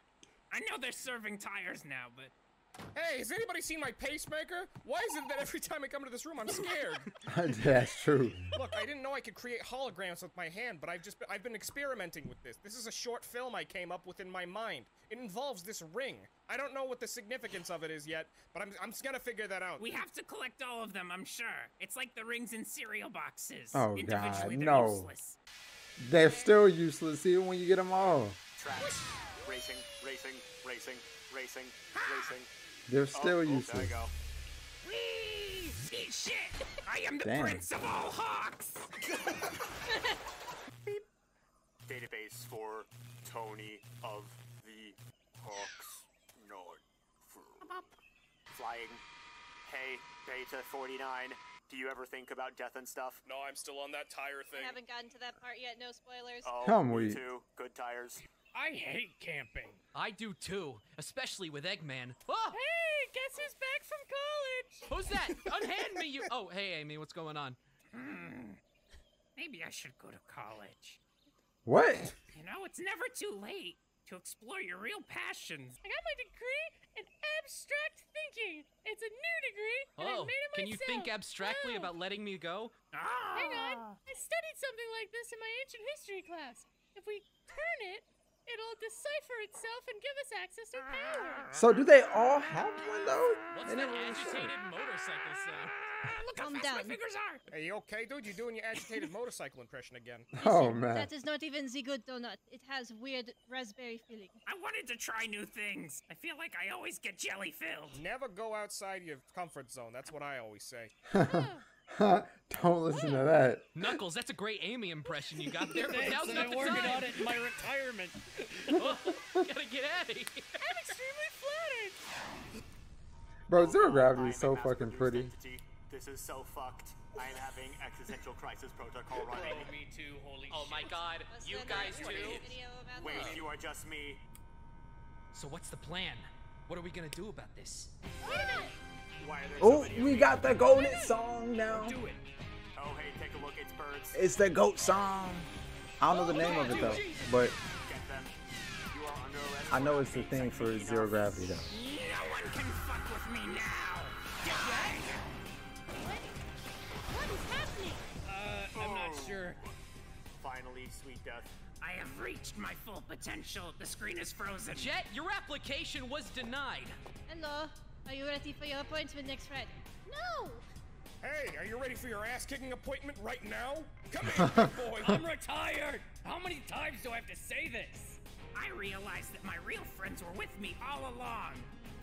I know they're serving tires now, but Hey, has anybody seen my pacemaker? Why is it that every time I come into this room, I'm scared? That's true. Look, I didn't know I could create holograms with my hand, but I've just been, I've been experimenting with this. This is a short film I came up with in my mind. It involves this ring. I don't know what the significance of it is yet, but I'm I'm just gonna figure that out. we have to collect all of them, I'm sure. It's like the rings in cereal boxes. Oh, Individually, God, they're no. useless. They're still useless even when you get them all. Track. Racing, racing, racing, racing, racing. They're oh, still oh, oh, There useless. you go. Whee! Shit! I am the Damn. prince of all hawks! Database for Tony of the Hawks. Nord. Flying. Hey, Beta 49. Do you ever think about death and stuff? No, I'm still on that tire thing. I thing. haven't gotten to that part yet. No spoilers. Oh, Come me we- too. Good tires. I hate camping. I do too, especially with Eggman. Oh, Hey, guess who's back from college? who's that? Unhand me, you. Oh, hey, Amy, what's going on? Hmm. Maybe I should go to college. What? You know, it's never too late to explore your real passions. I got my degree in abstract thinking. It's a new degree, and I Oh, made it can you think abstractly Oh. about letting me go? Ah. Hang on. I studied something like this in my ancient history class. If we turn it, it'll decipher itself and give us access to power. So do they all have one though? What's They that never really agitated motorcycle sound? Look how Calm fast my down. fingers are. Hey, you okay, dude? You're doing your agitated motorcycle impression again. Oh man. That is not even the good donut. It has weird raspberry filling. I wanted to try new things. I feel like I always get jelly filled. Never go outside your comfort zone. That's what I always say. Oh. Don't listen to that. Knuckles, that's a great Amy impression you got there, but Thanks, now's I've not been the working time. on it in my retirement. Oh, gotta get out of here. I'm extremely flattered. Bro, zero gravity is so fucking pretty. entity. This is so fucked. I am having existential crisis protocol oh, running. me too, holy Oh my god, Must you guys out too? video about Wait, that. you are just me. So what's the plan? What are we gonna do about this? Why are there so Oh, we got the golden song now. Do it. Oh, hey, take a look. It's birds. It's the goat song. I don't know the name of it though, but Get them. You are under arrest I know it's the thing for zero gravity though. No one can fuck with me now. Get. What is happening? Uh, I'm not Oh. sure. Finally, sweet death. I have reached my full potential. The screen is frozen. Jet, your application was denied. Hello. Are you ready for your appointment next Friday? No. Hey, are you ready for your ass kicking appointment right now? Come here, boy. I'm retired. How many times do I have to say this? I realized that my real friends were with me all along.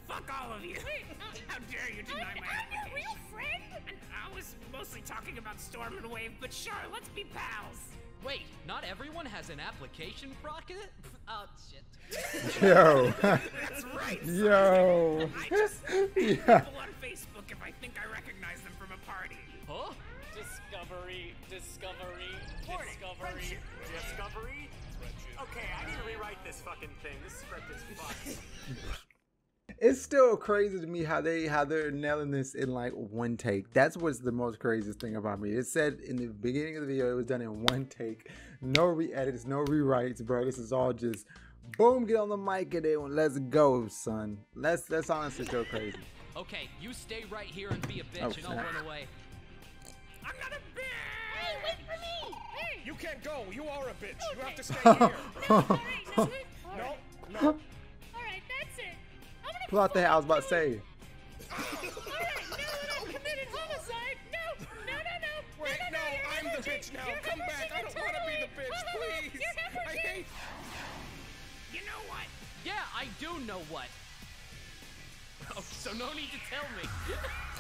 Fuck all of you. Uh, How dare you deny I'm, my I'm your real friend. And I was mostly talking about Storm and Wave, but sure, let's be pals. Wait, not everyone has an application procket? Oh, shit. Yo. That's right. Yo. I just Yeah. people on Facebook if I think I recognize them from a party. Huh? Discovery, discovery, It's still crazy to me how they how they're nailing this in like one take. That's what's the most craziest thing about me. It said in the beginning of the video it was done in one take, no re-edits, no rewrites, bro. This is all just boom, get on the mic and then let's go, son. Let's let's honestly go crazy. Okay, you stay right here and be a bitch, Oh, and I'll run away. I'm not a bitch. Hey, wait for me. Hey. You can't go. You are a bitch. You have to stay here. all right, no, wait. All No, no. Pull out the hat. I was about to say. Alright, now that I've committed homicide, no, no, no, no. Wait, no, no, no, you're I'm the hemorrhaging. bitch now. You're Come back. I don't want to be the bitch, please. I hate. You know what? Yeah, I do know what. Oh, so no need to tell me.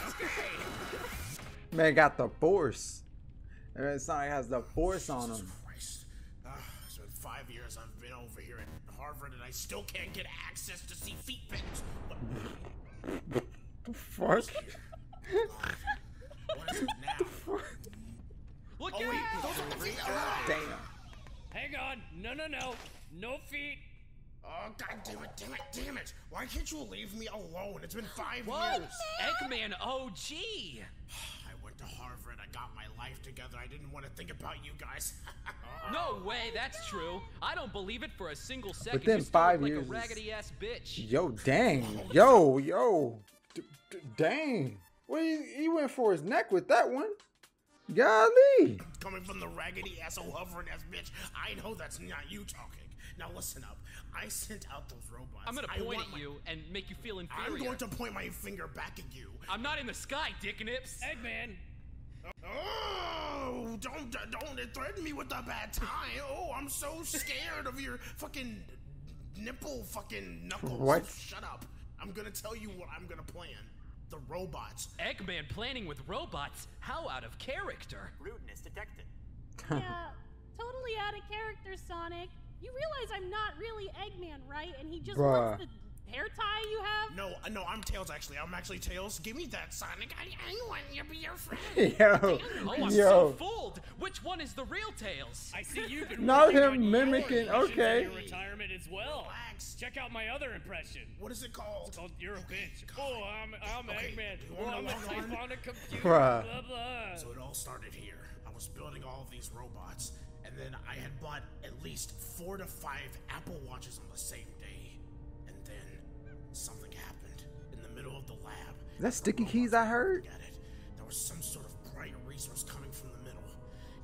okay. Man got the force. And it sounds like it has the force on him. I still can't get access to see feet pics. What, The fuck? what is it now? Look Oh, wait, those are the feet. Damn. Hang on. No, no, no. No feet. Oh, god damn it, damn it, damn it. Why can't you leave me alone? It's been five Whoa! years. Eggman OG! I to Harvard, I got my life together. I didn't want to think about you guys. No way, that's true. I don't believe it for a single second. Within you still five look years like a raggedy ass bitch. Yo, dang. Yo, yo. D- d- dang. Well, he, he went for his neck with that one. Golly. Coming from the raggedy asshole hovering ass bitch, I know that's not you talking. Now listen up. I sent out those robots. I'm gonna point at my- you and make you feel inferior. I'm going to point my finger back at you. I'm not in the sky, dick nips. Eggman. Oh, don't don't threaten me with a bad time. Oh, I'm so scared of your fucking nipple fucking knuckles. What? Shut up. I'm gonna tell you what I'm gonna plan. The robots. Eggman planning with robots? How out of character. Rudeness detected. yeah, totally out of character, Sonic. You realize I'm not really Eggman, right? And he just Bruh. wants the hair tie you have? No, uh, no, I'm Tails actually. I'm actually Tails. Give me that, Sonic. I, I want you to be your friend. Yo. Oh, I'm so Yo. fooled. Which one is the real Tails? I see you've been Not him on mimicking, impressions okay. Your retirement as well. Relax. Check out my other impression. What is it called? It's Called You're a Bitch. Oh, I'm, I'm Okay, Eggman. do you Oh, wanna I'm a thief on? on a computer. Bruh. Blah, blah. So it all started here. I was building all of these robots, and then I had bought at least four to five Apple Watches on the same day. Something happened in the middle of the lab. Is that sticky keys I heard? Get it? There was some sort of bright resource coming from the middle,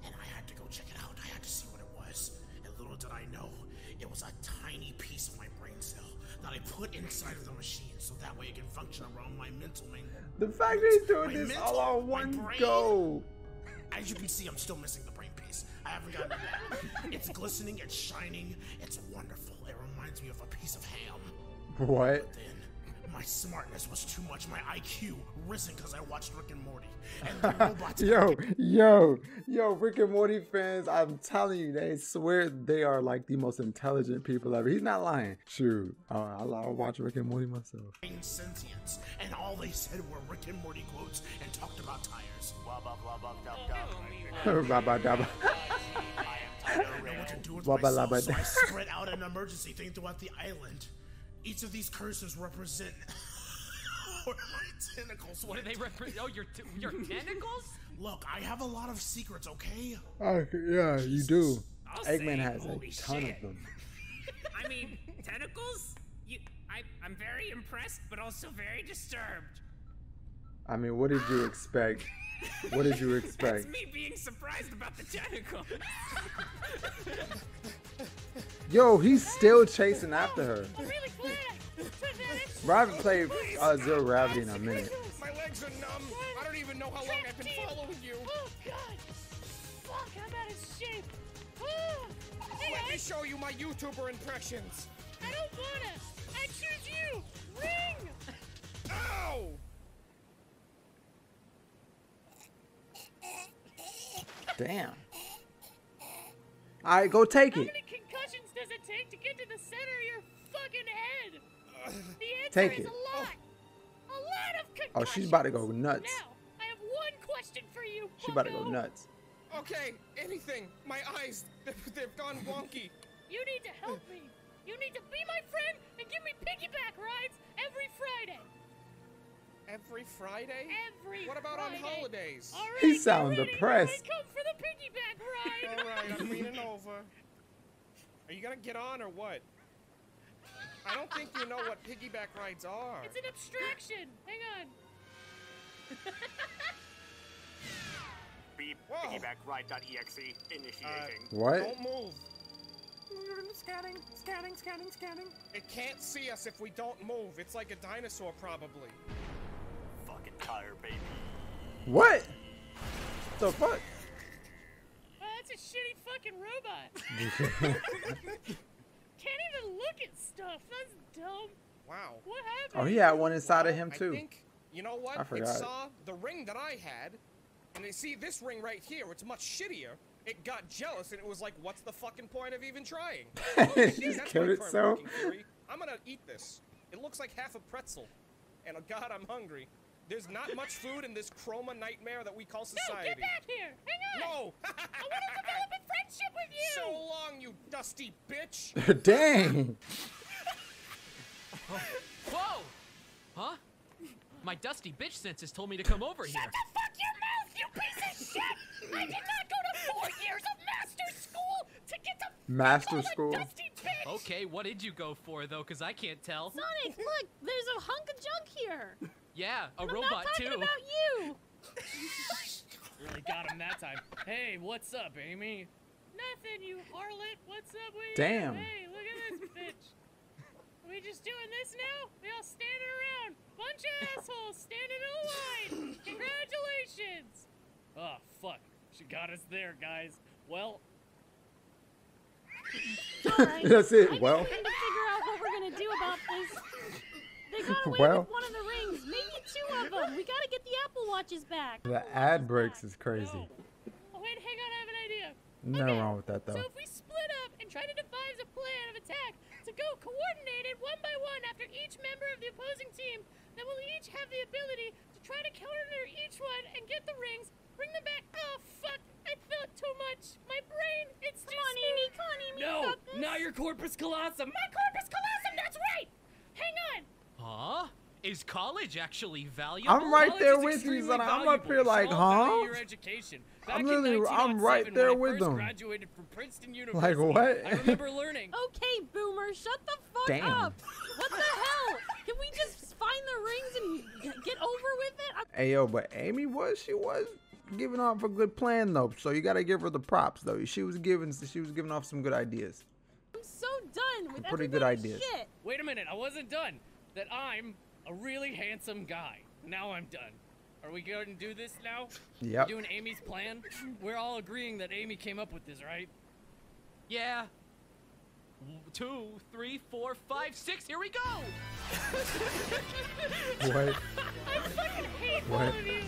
and I had to go check it out. I had to see what it was. And little did I know, it was a tiny piece of my brain cell that I put inside of the machine, so that way it can function around my mental main. The fact that he's doing My this mental- all on one brain. go. As you can see, I'm still missing the brain piece. I haven't gotten it back. It's glistening, it's shining, it's wonderful. It reminds me of a piece of ham. What? Then, my smartness was too much, my IQ risen because I watched Rick and Morty. And the yo, yo, yo, Rick and Morty fans, I'm telling you, they swear they are like the most intelligent people ever. He's not lying. Shoot. Uh, I, I watch Rick and Morty myself. brain sentience, and all they said were Rick and Morty quotes and talked about tires. Wubba blubba dub dub. Baba dabba. I am Tyler I know what to do with myself, so I spread out an emergency thing throughout the island. Each of these cursors represent where my tentacles What do they represent? Oh, your, t- your tentacles? Look, I have a lot of secrets, okay? Oh, yeah, you do. I'll Eggman say, has a ton shit. of them. I mean, tentacles? You, I, I'm very impressed, but also very disturbed. I mean, what did you expect? What did you That's expect? me being surprised about the tentacles. Yo, he's still chasing after her. I'm really glad I took that extra Bro, I haven't played uh, Zero Gravity in a minute. My legs are numb. I don't even know how long I've been following you. Oh, God. Fuck, I'm out of shape. Oh, hey, Let I, me show you my YouTuber impressions. I don't wanna. I choose you. Ring. Ow! Damn. All right, go take How it. many concussions does it take to get to the center of your fucking head? The answer Take is it. a lot. A lot of concussions. Oh, she's about to go nuts. Now, I have one question for you. She about to go nuts. Okay, anything. My eyes, they've, they've gone wonky. You need to help me. You need to be my friend and give me piggyback rides every Friday. Every Friday? Every What about on holidays? All right, He get sound ready. depressed. I come for the piggyback ride. All right, I'm leaning over. Are you gonna get on or what? I don't think you know what piggyback rides are. It's an abstraction. Hang on. Beep. Whoa. Piggyback ride.exe initiating. Uh, what? Don't move. Scanning, scanning, scanning, scanning. It can't see us if we don't move. It's like a dinosaur, probably. Fucking tire, baby. What? The fuck? Wow, that's a shitty fucking robot. Can't even look at stuff. That's dumb. Wow. What happened? Oh, he had one inside of him I too. think, you know what? I It forgot. saw the ring that I had, and they see this ring right here. It's much shittier. It got jealous, and it was like, "What's the fucking point of even trying?" It shit, that's killed my itself. current working theory. I'm gonna eat this. It looks like half a pretzel, and oh God, I'm hungry. There's not much food in this chroma nightmare that we call society. No, society. get back here. Hang on. No! I want to develop a friendship with you. So long, you dusty bitch! Dang. Whoa! Huh? My dusty bitch senses told me to come over here. Shut the fuck your mouth, you piece of shit! I did not go to four years of master school to get to Master school. dusty bitch. Okay, what did you go for though? Cause I can't tell. Sonic, look, there's a hunk of junk here. Yeah, a I'm robot not talking too. about you. Really got him that time. Hey, what's up, Amy? Nothing, you harlot. What's up with Damn. you? Hey, look at this bitch. Are we just doing this now? We all standing around. Bunch of assholes standing in a line. Congratulations. Oh, fuck. She got us there, guys. Well, Alright. That's it. I Well. need to figure out what we're gonna do about this. They got away Well. with one of the rings, maybe two of them. We gotta get the Apple Watches back. The ad breaks is crazy. oh, wait, hang on, I have an idea. Nothing wrong with that though. So if we split up and try to devise a plan of attack to go coordinated one by one after each member of the opposing team, then we'll each have the ability to try to counter each one and get the rings, bring them back. Oh fuck! I thought too much. My brain, it's Come too on, Amy, come on, Amy. you No, got this. not your corpus callosum. My corpus callosum. That's right. Hang on. Huh? Is college actually valuable? I'm right College there is with you, extremely son. I'm up here like, should all value huh? Your education. I'm Back literally- I'm right 1907 there when I with first them. graduated from Princeton Like University. what? I remember learning. Okay, Boomer, shut the fuck Damn. up. What the hell? Can we just find the rings and get over with it? I'm Hey yo, but Amy was she was giving off a good plan though, so you gotta give her the props though. She was giving she was giving off some good ideas. I'm so done with Pretty good ideas. Shit. Wait a minute, I wasn't done. That I'm a really handsome guy. Now I'm done. Are we going to do this now? Yeah. We're doing Amy's plan? We're all agreeing that Amy came up with this, right? Yeah. Two, three, four, five, six. Here we go. What? I fucking hate all of you.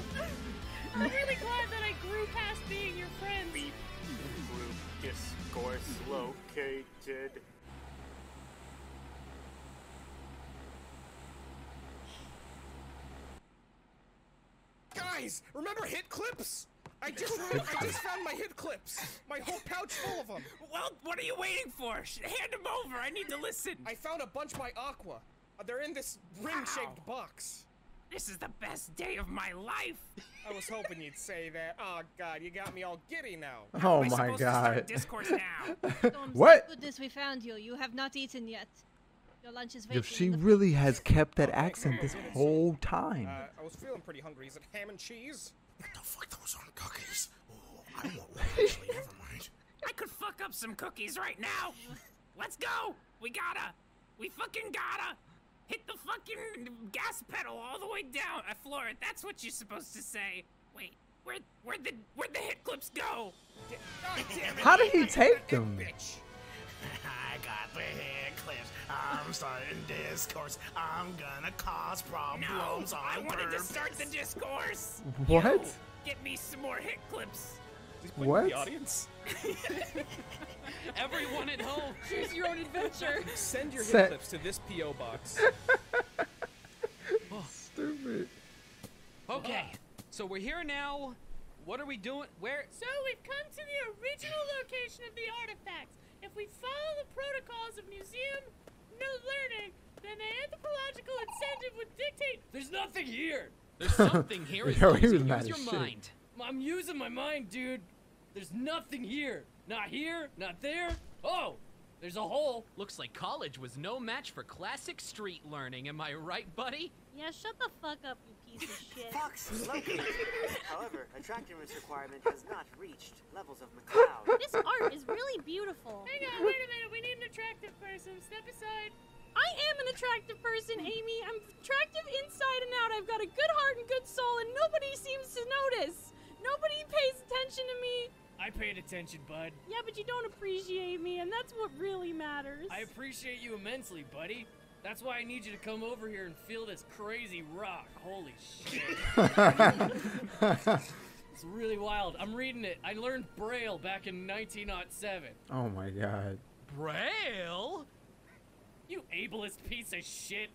I'm really glad that I grew past being your friends. Group discourse located. Guys, remember hit clips? I just I just found my hit clips. My whole pouch full of them. Well, what are you waiting for? Hand them over. I need to listen. I found a bunch by Aqua. Uh, they're in this ring-shaped box. This is the best day of my life. I was hoping you'd say that. Oh God, you got me all giddy now. Oh Am I my to start god. discourse now. Storm, What? Thank goodness we found you. You have not eaten yet. If she in the really has kept that accent this whole time. Uh, I was feeling pretty hungry. Is it ham and cheese? What the fuck? Those aren't cookies. Oh, I want one actually. Never mind. I could fuck up some cookies right now. Let's go. We gotta. We fucking gotta. Hit the fucking gas pedal all the way down. I floor it. That's what you're supposed to say. Wait, where where'd the where'd the hit clips go? God damn it! How did he take them? Bitch. I got the head clips. I'm starting discourse. I'm gonna cause problems No, on I wanted to start the discourse. What? You, get me some more hit clips. What? The audience. Everyone at home. Choose your own adventure. Send your Set. hit clips to this PO box. Stupid. Okay. So we're here now. What are we doing? Where? So we've come to the original location of the artifacts. If we follow the protocols of museum no learning, then the anthropological incentive would dictate there's nothing here. There's something here. Yo, he was mad Use your shit. mind. I'm using my mind, dude. There's nothing here. Not here, not there. Oh, there's a hole. Looks like college was no match for classic street learning. Am I right, buddy? Yeah, shut the fuck up, you piece of shit. Fox located. However, attractiveness requirement has not reached levels of McCloud. This art is really beautiful. Hang on, wait a minute. We need an attractive person. Step aside. I am an attractive person, Amy. I'm attractive inside and out. I've got a good heart and good soul, and nobody seems to notice. Nobody pays attention to me. I paid attention, bud. Yeah, but you don't appreciate me, and that's what really matters. I appreciate you immensely, buddy. That's why I need you to come over here and feel this crazy rock. Holy shit. it's really wild. I'm reading it. I learned Braille back in 1907. Oh my god. Braille? You ableist piece of shit.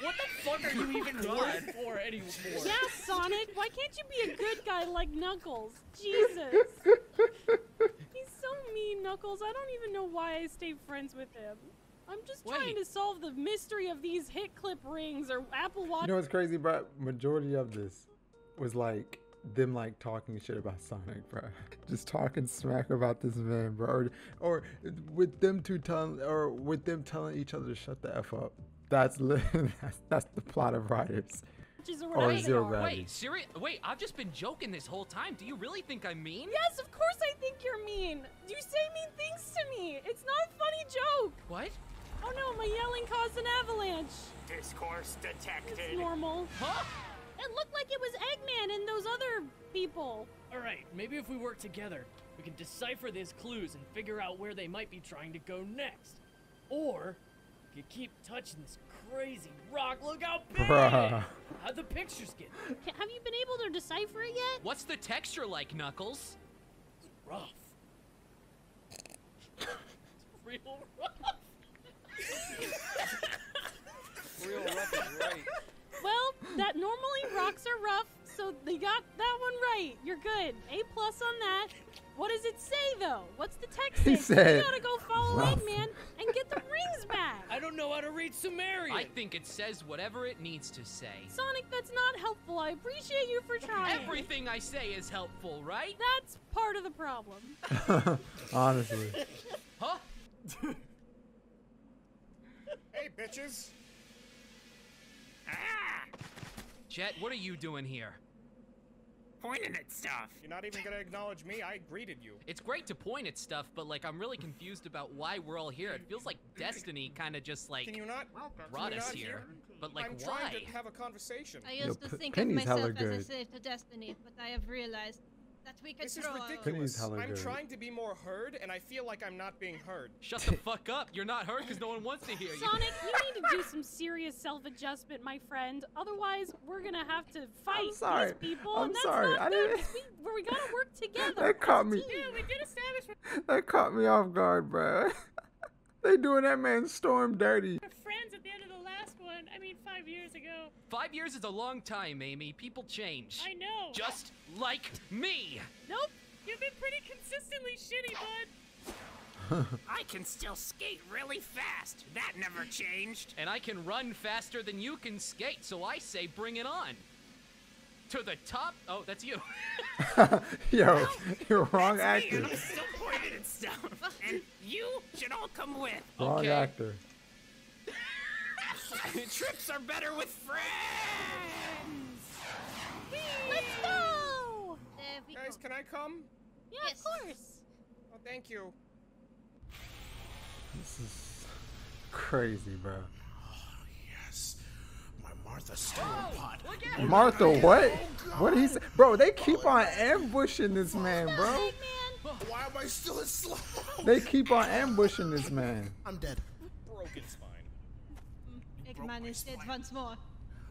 What the fuck are you even worth for anymore? Yeah, Sonic. Why can't you be a good guy like Knuckles? Jesus. He's so mean, Knuckles. I don't even know why I stay friends with him. I'm just trying to solve the mystery of these hit clip rings or Apple Watch. You know what's crazy, bro? Majority of this was like them like talking shit about Sonic, bro. Just talking smack about this man, bro. Or, or with them two telling, or with them telling each other to shut the f up. That's li- that's, that's the plot of Riders. Which is Or what Zero. Gravity. Wait, serious? Wait, I've just been joking this whole time. Do you really think I'm mean? Yes, of course I think you're mean. You say mean things to me. It's not a funny joke. What? Oh no, my yelling caused an avalanche. Discourse detected. It's normal. Huh? It looked like it was Eggman and those other people. Alright, maybe if we work together, we can decipher these clues and figure out where they might be trying to go next. Or, you keep touching this crazy rock, look how big! Bruh. How'd the pictures get? Have you been able to decipher it yet? What's the texture like, Knuckles? Rough. It's real rough. Real rough is right. Well, that normally rocks are rough, so they got that one right. You're good. A plus on that. What does it say though? What's the text He say? said you gotta go follow rough. Eggman and get the rings back. I don't know how to read Sumerian. I think it says whatever it needs to say. Sonic, that's not helpful. I appreciate you for trying. Everything I say is helpful, right? That's part of the problem. Honestly. Huh? Hey, bitches. Ah! Jet, what are you doing here? Pointing at stuff. You're not even gonna acknowledge me. I greeted you. It's great to point at stuff, but like I'm really confused about why we're all here. It feels like destiny kind of just like Can you not? brought us not here. hear? But like I'm why? trying to have a conversation. I used to P- think Penny's of myself hella as a good. slave to destiny, but I have realized that we could This is throw Penny's ridiculous. hella I'm trying to be more heard, and I feel like I'm not being heard. Shut the fuck up. You're not heard because no one wants to hear you. Sonic, you need to do some serious self-adjustment, my friend. Otherwise, we're gonna have to fight sorry. these people, I'm and that's sorry. not I good. didn't- We, we gotta work together. That caught me. Yeah, we did establish That caught me off guard, bro. they doing that man Storm dirty. We're friends at the end of the last one. I mean, five years ago. Five years is a long time, Amy. People change. I know. Just like me. Nope. You've been pretty consistently shitty, bud. I can still skate really fast. That never changed. And I can run faster than you can skate, so I say bring it on. To the top. Oh, that's you. Yo, you're wrong That's me, actor. and I'm still pointing at stuff. And you should all come with. Wrong Okay. actor. Trips are better with friends. Let's go! Guys, can I come? Yeah, Yes. of course. Oh, thank you. This is crazy, bro. Oh, Yes. My Martha Stewart pot. Martha, what? Oh, what did he say? Bro, they keep on ambushing this man, bro. Eggman, Why am I still in slow? They keep on ambushing this man. I'm dead. Broken spine. Eggman is dead once more.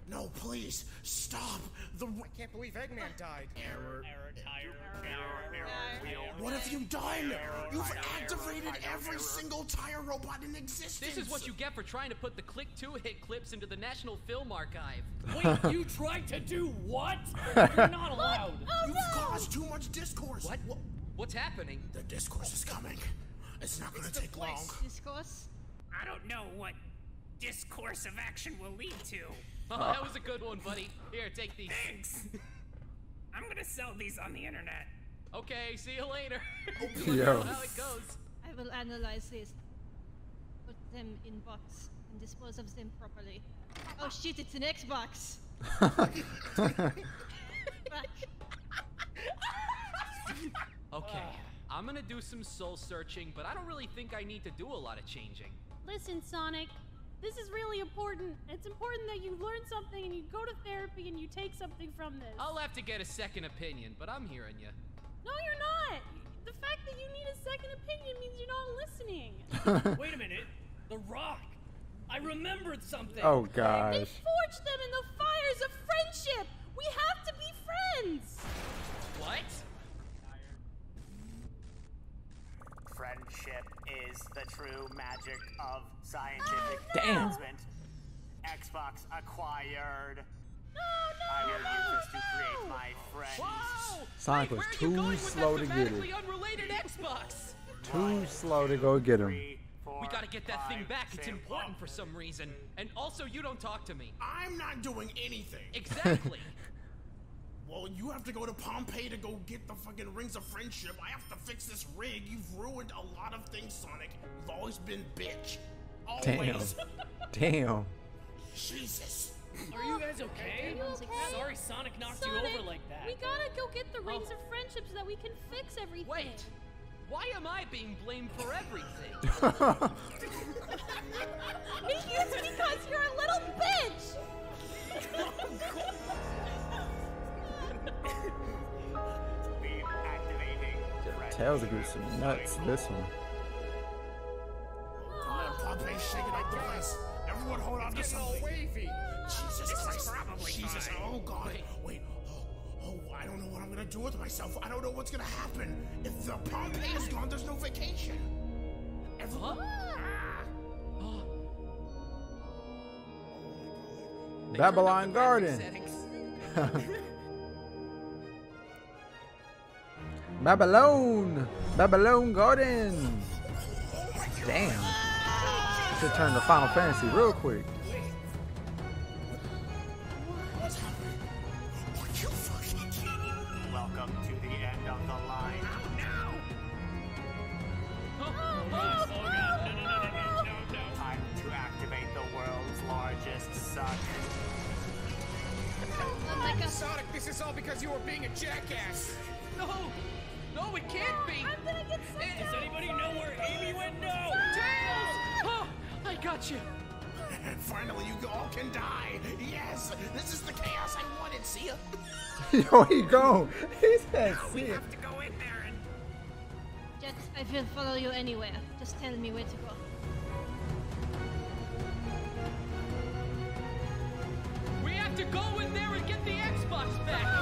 No, please stop. The I can't believe Eggman died. error. Uh, What have you done? You've activated every single tire robot in existence. This is what you get for trying to put the Click 2 hit clips into the National Film Archive. Wait, you tried to do what? You're not allowed. You've caused too much discourse. What? What's happening? The discourse is coming. It's not gonna take long. Discourse. I don't know what discourse of action will lead to. Oh, that was a good one, buddy. Here, take these. Thanks. I'm gonna sell these on the internet. Okay, see you later. Yo. How it goes. I will analyze this. Put them in box and dispose of them properly. Oh shit, it's an Xbox. Okay, I'm gonna do some soul searching, but I don't really think I need to do a lot of changing. Listen, Sonic, this is really important. It's important that you learn something and you go to therapy and you take something from this. I'll have to get a second opinion, but I'm hearing you. No, you're not. The fact that you need a second opinion means you're not listening. Wait a minute. The Rock. I remembered something. Oh They gosh. forged them in the fires of friendship. We have to be friends. What? Friendship is the true magic of scientific Damn. advancement. Xbox acquired. I will use this to create my friends. Whoa! Sonic Wait, was where too slow to get it. unrelated Xbox. Too slow to go get him. We gotta get that thing back. It's important for some reason. And also, you don't talk to me. I'm not doing anything. Exactly. Well, you have to go to Pompeii to go get the fucking rings of friendship. I have to fix this rig. You've ruined a lot of things, Sonic. You've always been bitch. Damn. Always. Damn. Jesus. Are you guys okay? Are you okay? Sorry, Sonic knocked Sonic, you over like that. We gotta go get the rings oh. of friendship so that we can fix everything. Wait. Why am I being blamed for everything? it's because you're a little bitch. Oh, Tails are gonna some nuts. This one. Pompeii's shaking like the place. Everyone hold on to Getting all something. wavy. Jesus This Christ. probably Jesus. fine. Oh, God. Wait. Oh, oh, I don't know what I'm gonna do with myself. I don't know what's gonna happen. If the Pompeii is gone, there's no vacation. Everyone. Babylon Garden. Babylon. Babylon Garden. Damn. Should turn to Final Fantasy real quick. Welcome to the end of the line. Time to activate the world's largest suck. Oh my god. Sonic, this is all because you were being a jackass. No, no, it can't be. I'm gonna get sucked Does anybody know where Amy went? No. Tails! Oh, I got you. And finally, you all can die. Yes, this is the chaos I wanted. See ya. Yo, he gone. He said, We "See it." have to go in there and Jet, I will follow you anywhere. Just tell me where to go. We have to go in there and get the Xbox back.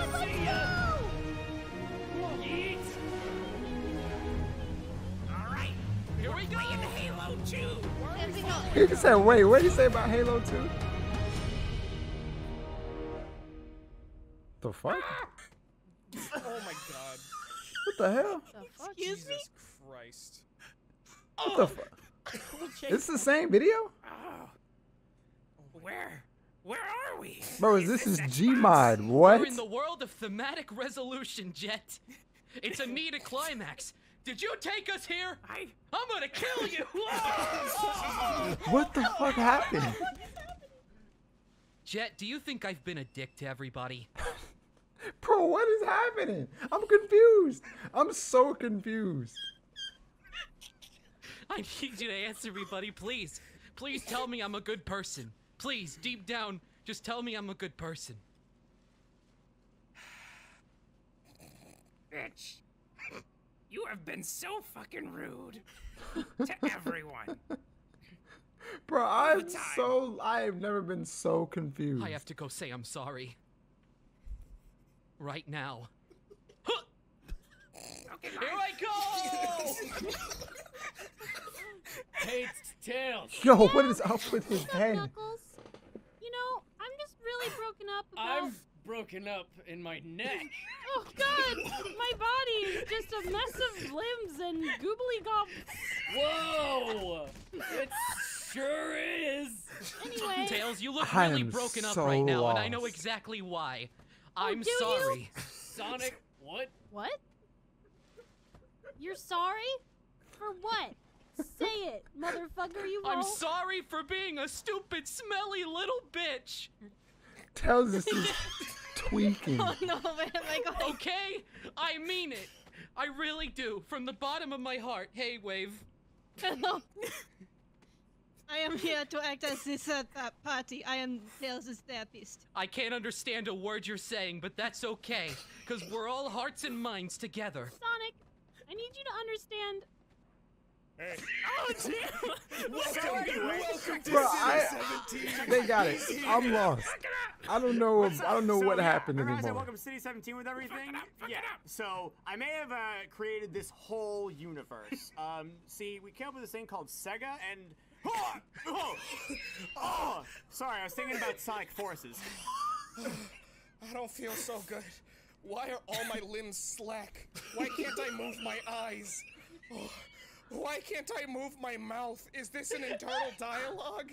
He said, wait, what did he say about Halo 2? The fuck? Oh my god. What the hell? The fuck? Jesus Christ. What the fuck? It's the same video? Oh. Where? Where are we? Bro, is this is Xbox? Gmod. What? We're in the world of thematic resolution, Jet. It's a need a climax. Did you take us here? I I'm gonna kill you. What the fuck happened? Jet, do you think I've been a dick to everybody? Bro, what is happening? I'm confused. I'm so confused. I need you to answer me, buddy, please. Please tell me I'm a good person. Please, deep down, just tell me I'm a good person. bitch. You have been so fucking rude to everyone. Bro, I'm so I've never been so confused. I have to go say I'm sorry. Right now. Okay, Here I go! Hey, Tails. Yo, what is up with his head? Knuckles? You know, I'm just really broken up about. I've broken up in my neck. Oh God, my body is just a mess of limbs and goobly gobs. Whoa! It sure is. Anyway, Tails, you look I really am broken up so right now, and I know exactly why. Oh, I'm do you? sorry. Sonic, what? what? You're sorry? For what? Say it, motherfucker. You I'm won't. sorry for being a stupid, smelly little bitch. Tails is just tweaking. Oh no, where am I going? Okay, I mean it. I really do, from the bottom of my heart. Hey, Wave. Hello. I am here to act as this uh, uh, party. I am Tails' therapist. I can't understand a word you're saying, but that's okay, because we're all hearts and minds together. Sonic, I need you to understand. Oh, damn! Welcome, welcome to Bro, I, 17. they got it. I'm lost. I don't know. What's I don't know up? what So, yeah, happened remember I said anymore. welcome to City 17 with everything? yeah. So I may have uh, created this whole universe. um, see, we came up with this thing called Sega, and oh, oh, oh, sorry, I was thinking about Sonic Forces. I don't feel so good. Why are all my limbs slack? Why can't I move my eyes? Oh, why can't I move my mouth? Is this an internal dialogue?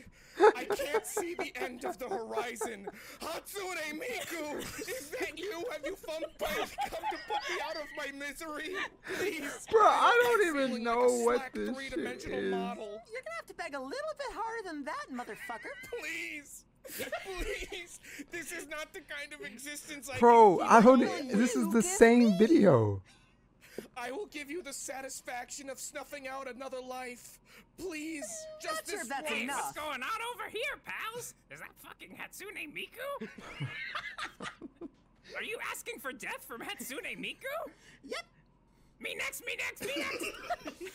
I can't see the end of the horizon. Hatsune Miku! Is that you? Have you found Bite? Come to put me out of my misery? Please! Bro, I don't I'm even feeling know like what this shit three-dimensional is. model. You're gonna have to beg a little bit harder than that, motherfucker. Please! Please! This is not the kind of existence I Bro, can I don't. keep This is the same video. I will give you the satisfaction of snuffing out another life. Please, just sure this that's once. enough. What's going on over here, pals? Is that fucking Hatsune Miku? Are you asking for death from Hatsune Miku? Yep. Me next, me next, me next!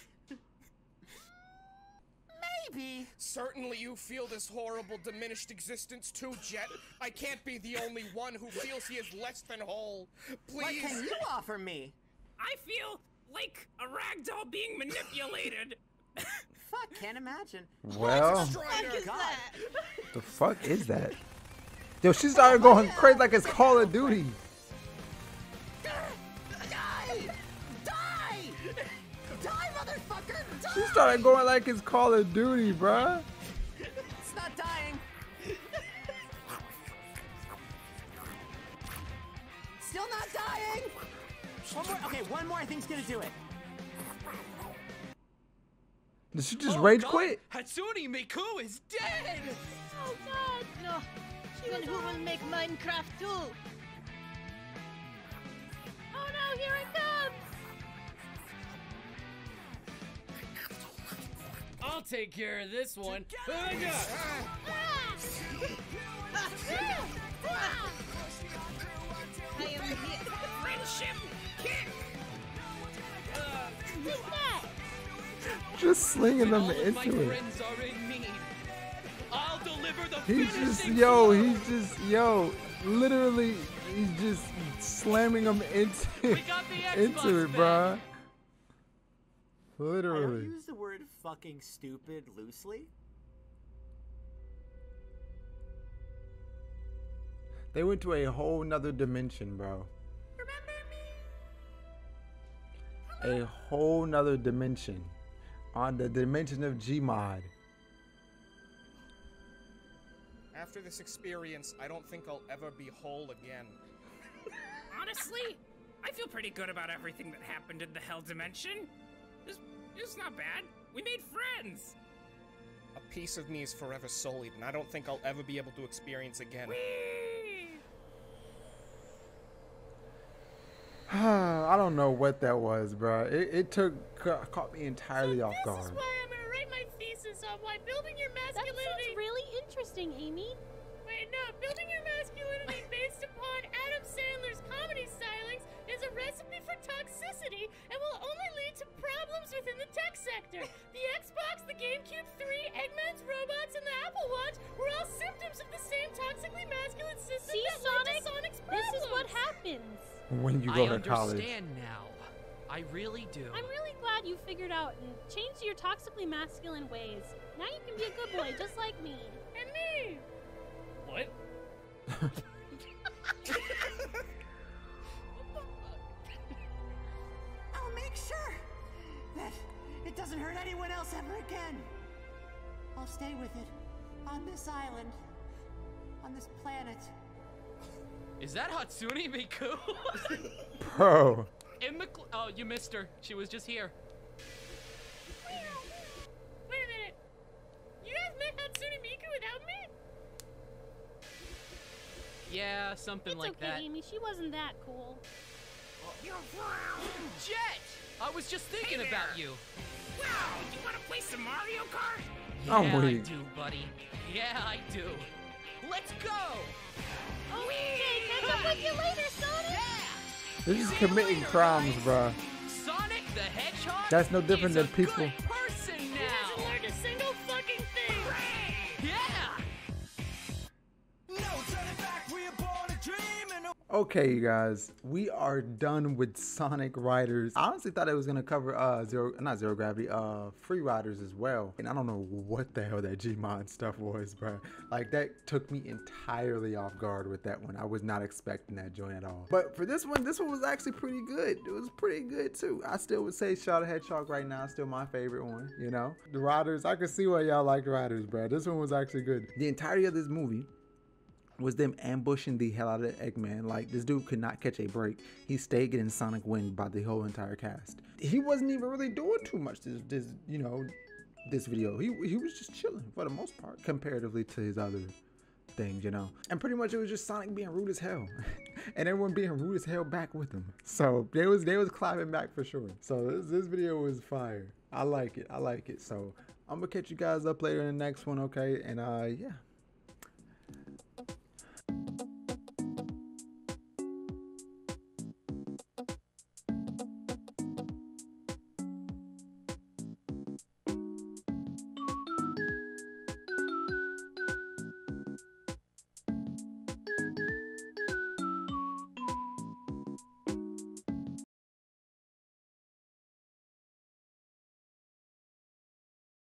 Maybe. Certainly you feel this horrible diminished existence too, Jet. I can't be the only one who feels he is less than whole. Please. What Please. can you offer me? I feel like a ragdoll being manipulated. Fuck, can't imagine. Well, Strider. God. the fuck is that? Yo, she started going crazy like it's Call of Duty. Die! Die! Die, motherfucker! Die! She started going like it's Call of Duty, bruh. It's not dying. Still not dying. One more, okay, one more I think's gonna do it. Did she just Oh, rage God, quit? Hatsune Miku is dead! Oh God! No. She then who will make Minecraft too? Oh no! Here it comes! I'll take care of this one. What I? Ah. I am here. Friendship kick! Who's that? Just slinging them All of my into it. in. I'll deliver the He's just yo. He's just yo. Literally, he's just slamming them into the into it, back. Literally. I don't use the word fucking stupid loosely. They went to a whole nother dimension, bro. A whole nother dimension. On the dimension of Gmod. After this experience, I don't think I'll ever be whole again. Honestly, I feel pretty good about everything that happened in the Hell Dimension. It's, it's not bad. We made friends. A piece of me is forever sullied, and I don't think I'll ever be able to experience again. I don't know what that was, bro. It, it took ca- caught me entirely off guard. This is why I'm gonna write my thesis on why building your That masculinity. sounds really interesting, Amy. Wait, no, building your masculinity based upon Adam Sandler's comedy stylings is a recipe for toxicity and will only lead to problems within the tech sector. The Xbox, the GameCube 3, Eggman's robots, and the Apple Watch were all symptoms of the same toxically masculine system See, that Sonic? led to Sonic's problems. This is what happens. When you I go to understand college. now. I really do. I'm really glad you figured out and changed your toxically masculine ways. Now you can be a good boy, just like me. And me. What? I'll make sure that it doesn't hurt anyone else ever again. I'll stay with it on this island, on this planet. Is that Hatsune Miku? Bro. In the cl- oh, you missed her. She was just here. Wait a minute. You guys met Hatsune Miku without me? Yeah, something It's like okay, that. Amy. She wasn't that cool. Jet! I was just thinking Hey about you. Wow, you wanna play some Mario Kart? I'm yeah, I weak. do, buddy. Yeah, I do. Let's go! Oh, okay, catch up with you later, Sonic. They're just committing crimes, bruh. Sonic the Hedgehog. That's no different than people- Okay, you guys, we are done with Sonic Riders. I honestly thought it was gonna cover uh zero, not zero gravity, uh Free Riders as well. And I don't know what the hell that Gmod stuff was, bro. Like that took me entirely off guard with that one. I was not expecting that joint at all. But for this one, this one was actually pretty good. It was pretty good too. I still would say Shadow Hedgehog right now, still my favorite one. You know, the Riders. I can see why y'all like Riders, bro. This one was actually good. The entirety of this movie was them ambushing the hell out of Eggman. Like this dude could not catch a break. He stayed getting Sonic wind by the whole entire cast. He wasn't even really doing too much this this you know this video. He he was just chilling for the most part comparatively to his other things, you know. And pretty much it was just Sonic being rude as hell. and everyone being rude as hell back with him. So they was they was clapping back for sure. So this this video was fire. I like it. I like it. So I'm gonna catch you guys up later in the next one, okay? And uh yeah,